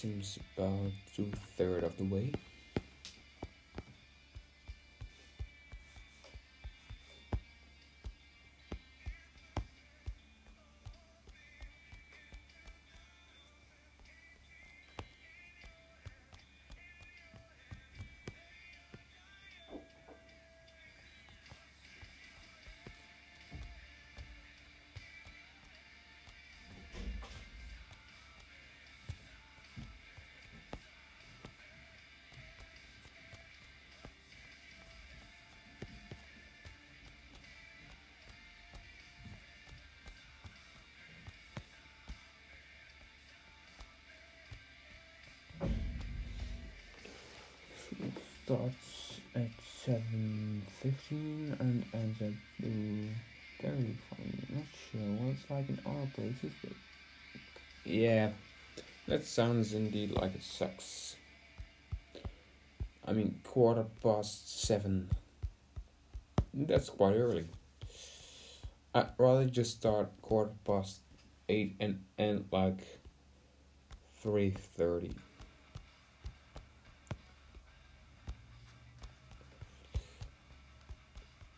Seems about two third of the way. Starts at seven fifteen and ends at two thirty. I'm not sure what it's like in other places, but yeah, that sounds indeed like it sucks. I mean, quarter past seven. That's quite early. I'd rather just start quarter past eight and end like three thirty.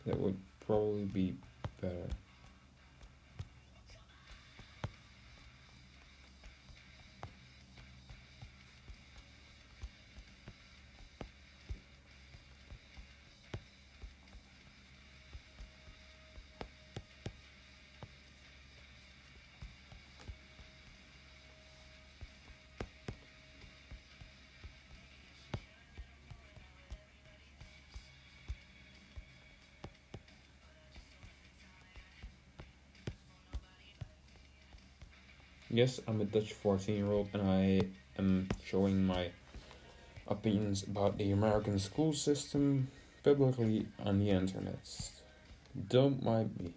That would probably be better. Yes, I'm a Dutch 14 year old and I am showing my opinions about the American school system publicly on the internet. Don't mind me.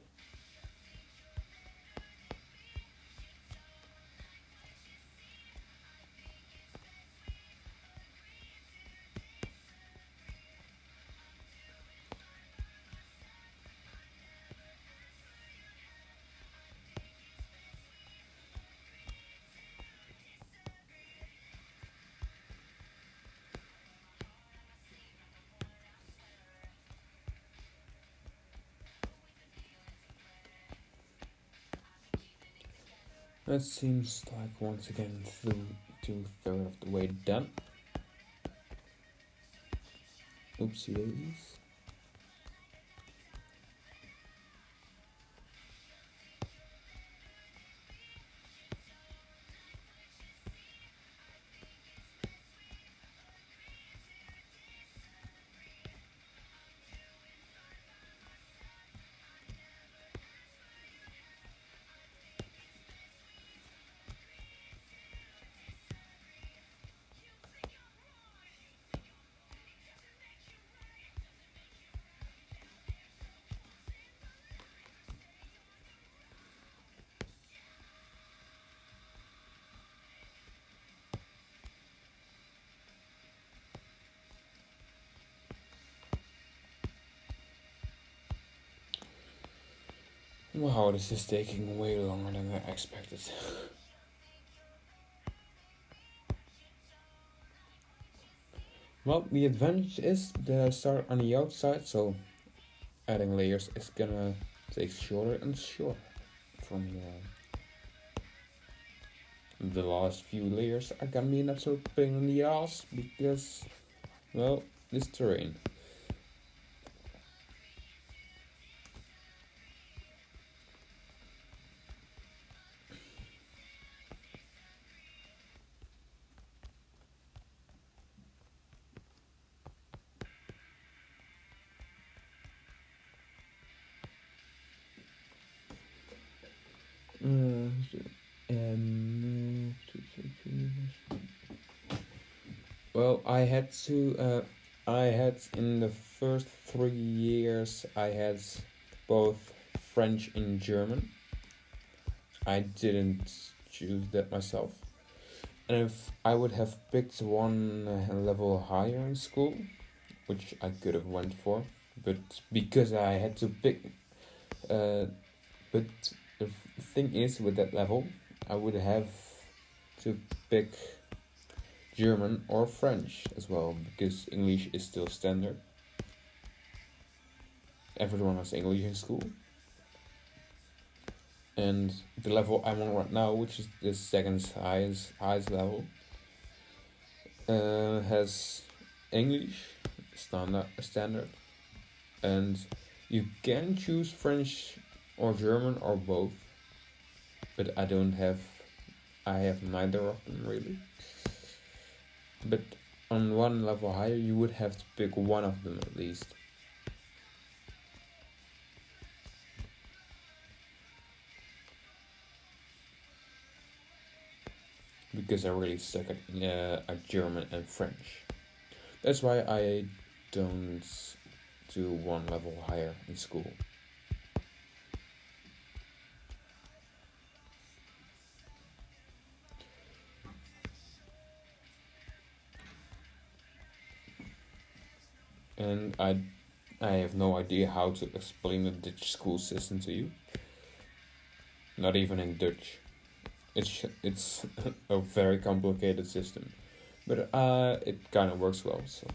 That seems like once again two third of the way done. Oopsie daisies. Wow, this is taking way longer than I expected. well, the advantage is that I start on the outside, so adding layers is gonna take shorter and shorter from here. The last few layers are gonna be an absolute pain in the ass because, well, this terrain. To. Uh, I had in the first three years. I had both French and German. I didn't choose that myself. And if I would have picked one level higher in school, which I could have went for, but because I had to pick, uh, but the thing is with that level, I would have to pick German or French as well because English is still standard. Everyone has English in school. And the level I'm on right now, which is the second highest highest level, uh, has English standard standard, and you can choose French or German or both. But I don't have, I have neither of them really. But on one level higher, you would have to pick one of them at least. Because I really suck at, uh, at German and French. That's why I don't do one level higher in school. And I I have no idea how to explain the Dutch school system to you. Not even in Dutch. It's it's a very complicated system, but uh, it kind of works well. So.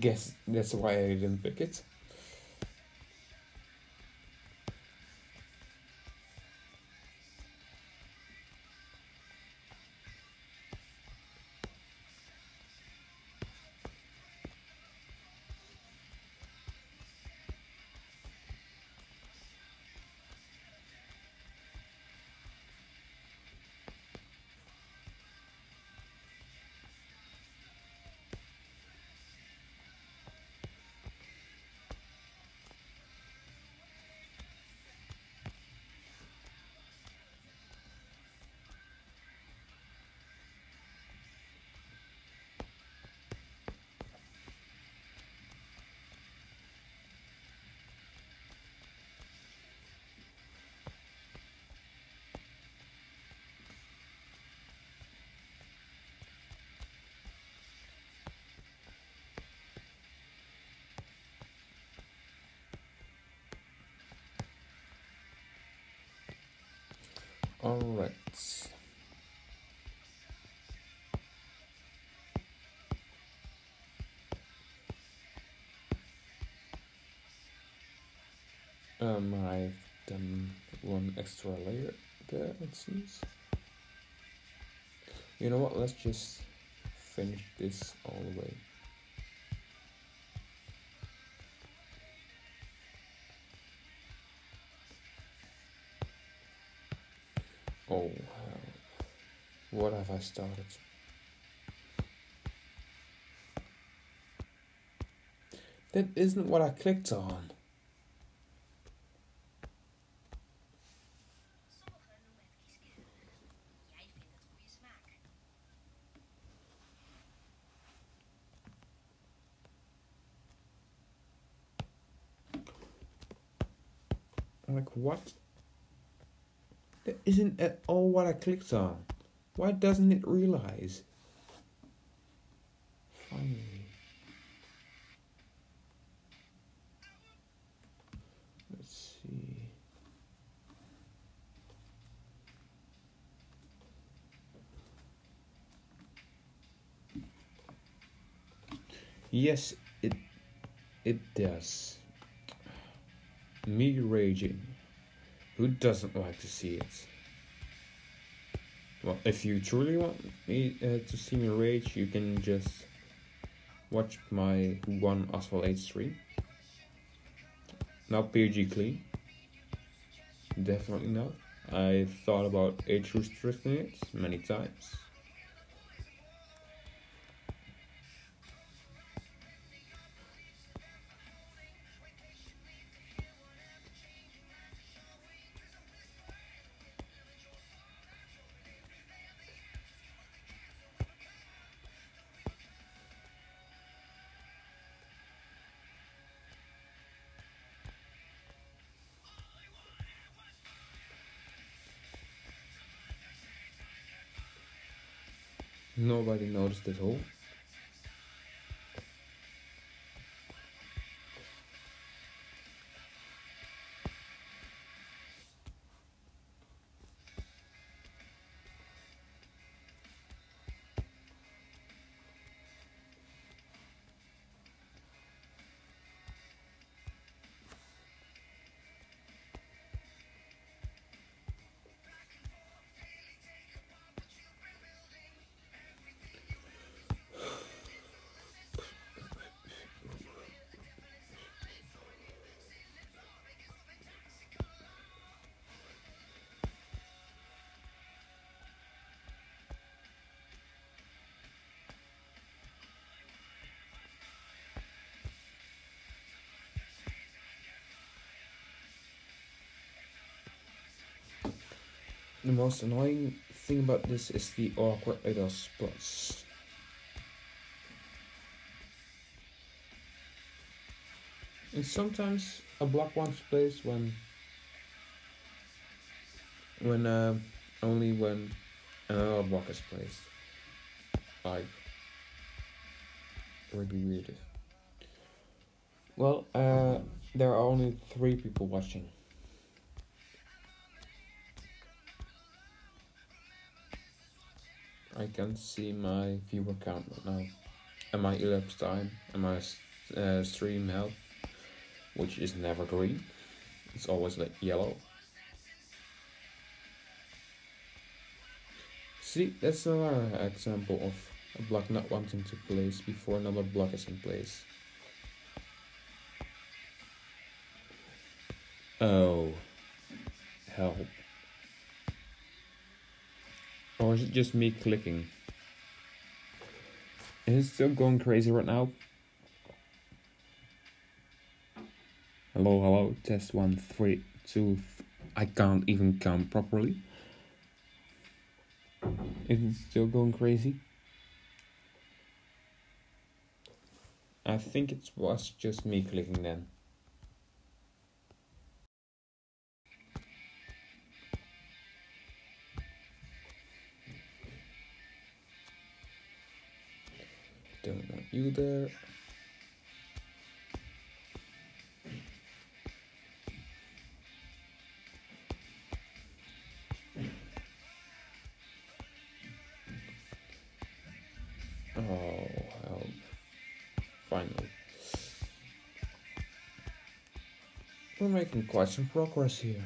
Guess that's why I didn't pick it. Um, I've done one extra layer there, it seems. You know what? Let's just finish this all the way. Oh. What have I started? That isn't what I clicked on. Sommigen noemen het kieskeurig. Jij vindt het goede smaak. Like, what? That isn't at all what I clicked on. Why doesn't it realize? Finally. Let's see. Yes, it it does. Me raging. Who doesn't like to see it? Well, if you truly want me uh, to see me rage, you can just watch my one Asphalt 8 stream. Not PG clean. Definitely not. I thought about age restricting it many times. Nobody noticed at all. The most annoying thing about this is the awkward idle spots. And sometimes a block wants place when when uh, only when another block is placed. Like would be weird. Well, uh, there are only three people watching. I can see my viewer count right now, and my elapsed time, and my uh, stream health, which is never green. It's always like yellow. See, that's another example of a block not wanting to place before another block is in place. Oh, help. Or is it just me clicking? Is it still going crazy right now? Hello, hello, test one, three, two. Th- I can't even count properly. Is it still going crazy? I think it was just me clicking then. You there. Oh, help. Finally. We're making quite some progress here.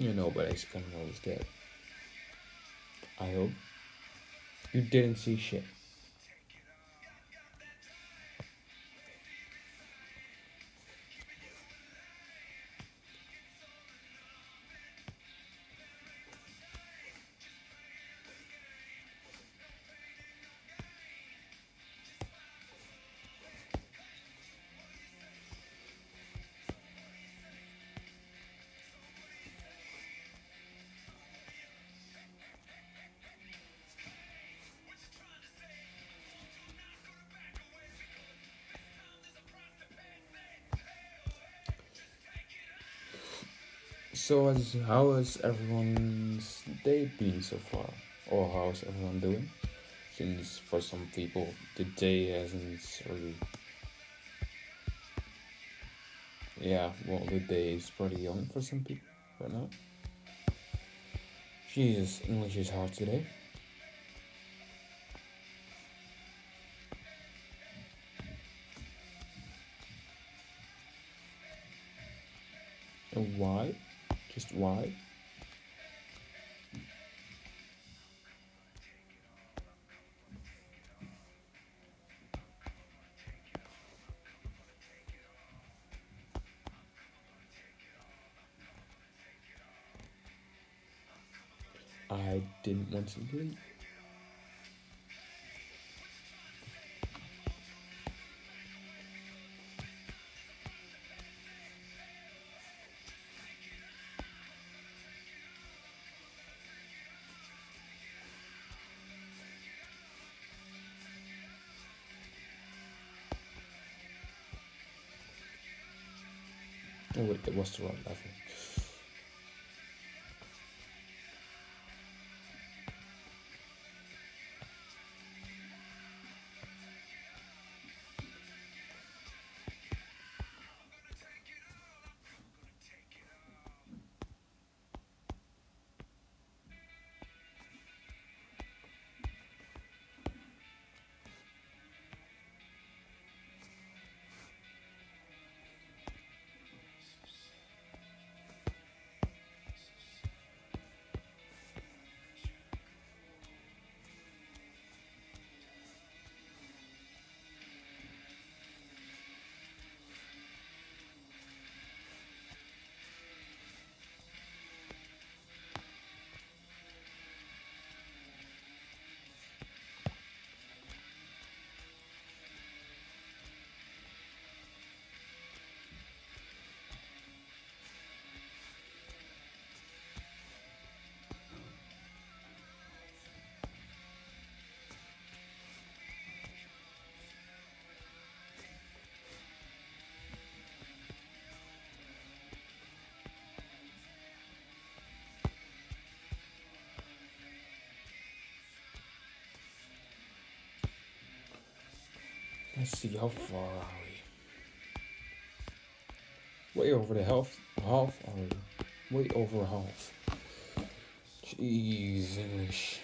You know, but it's gonna always get. I hope. You didn't see shit. So, as, how has everyone's day been so far? Or how's everyone doing? Since for some people the day hasn't really. Yeah, well, the day is pretty young for some people right now. Jesus, English is hard today. Why? I didn't want to leave. That was the Let's see how far are we? Way over the half. Half are we? Way over half. Jeez, English.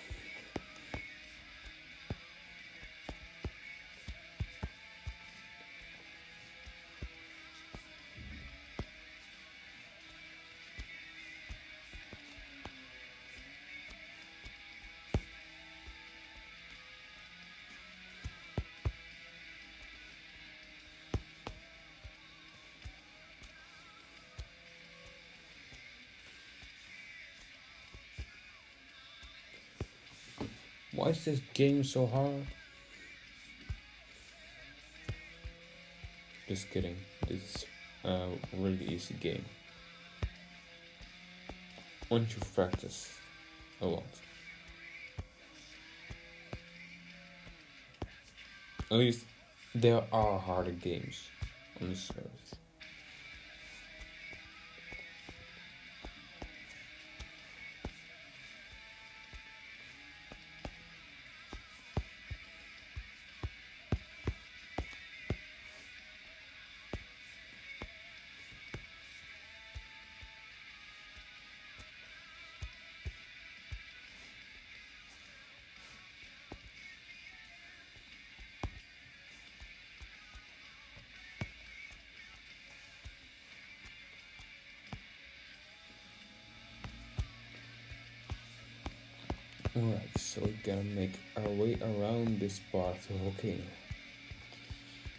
Why is this game so hard? Just kidding. This is a really easy game. Once you practice a lot. At least there are harder games on this earth. Gotta make our way around this part of volcano.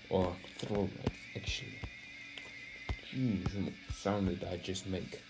Or through it, actually. Hmm, Jeez, what sound that I just make?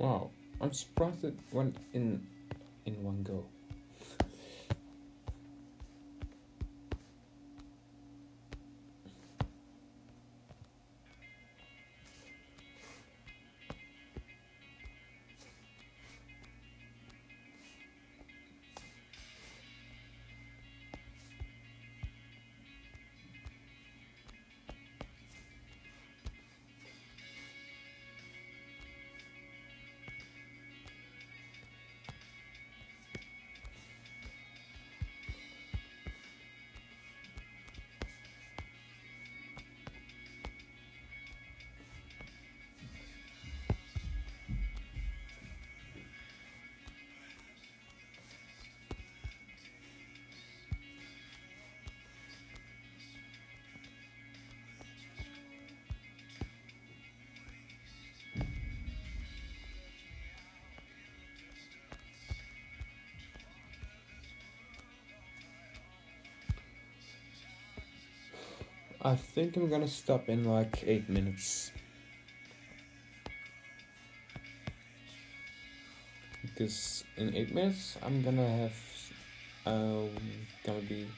Wow, I'm surprised it went in in I think I'm gonna stop in like eight minutes. Because in eight minutes I'm gonna have um gonna be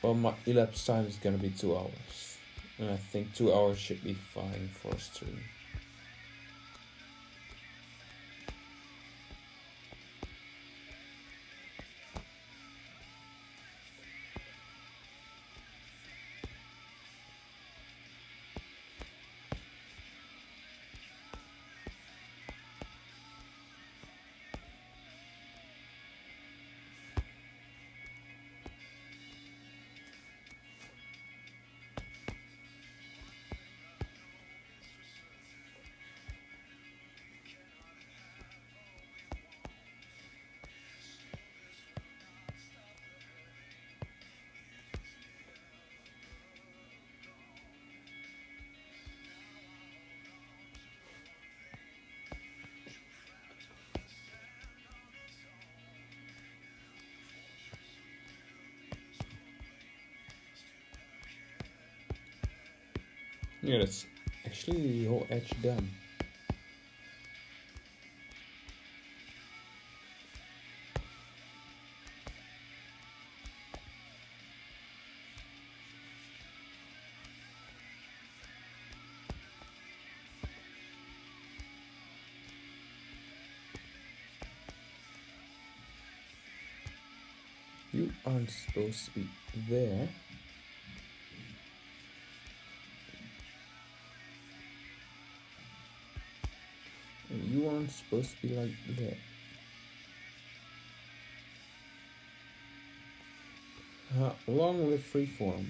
well my elapsed time is gonna be two hours. And I think two hours should be fine for a stream. Yeah, that's actually whole edge done. You aren't supposed to be there. Supposed to be like that. Uh, long live freeform.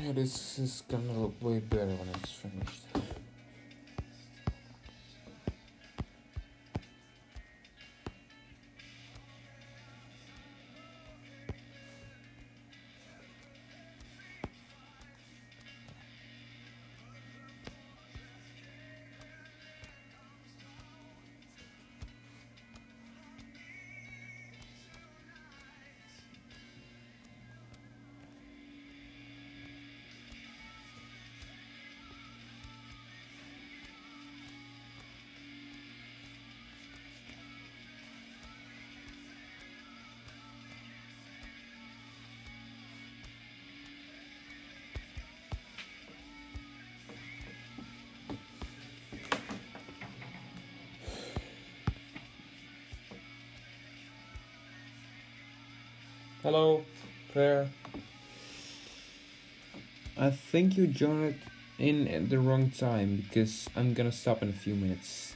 Yeah, this is gonna look way better when it's finished. Hello, Claire. I think you joined in at the wrong time because I'm gonna stop in a few minutes.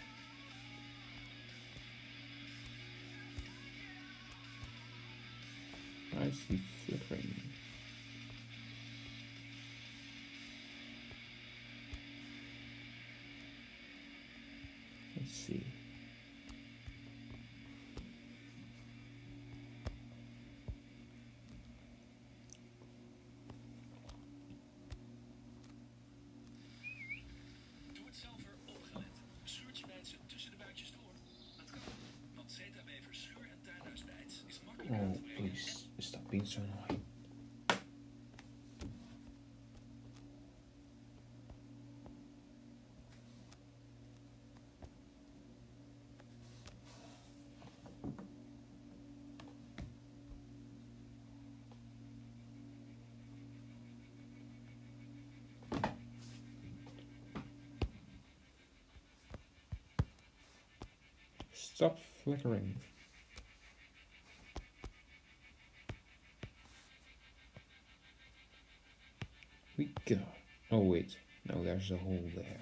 Being so annoying. Stop flickering. We go. Oh wait, no, there's a hole there.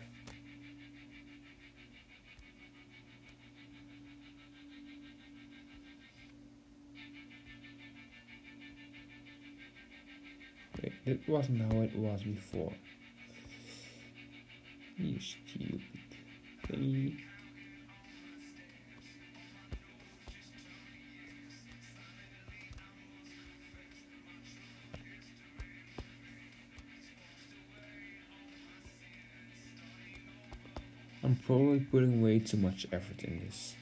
It wasn't how it was before. You stupid thing. Too much effort in this.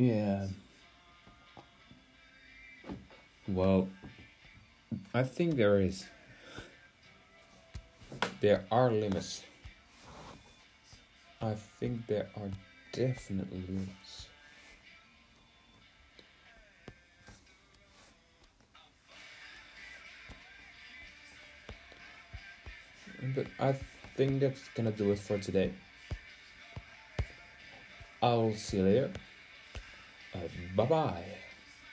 Yeah. Well, I think there is. There are limits. I think there are definitely limits. But I think that's gonna do it for today. I'll see you later. Bye bye.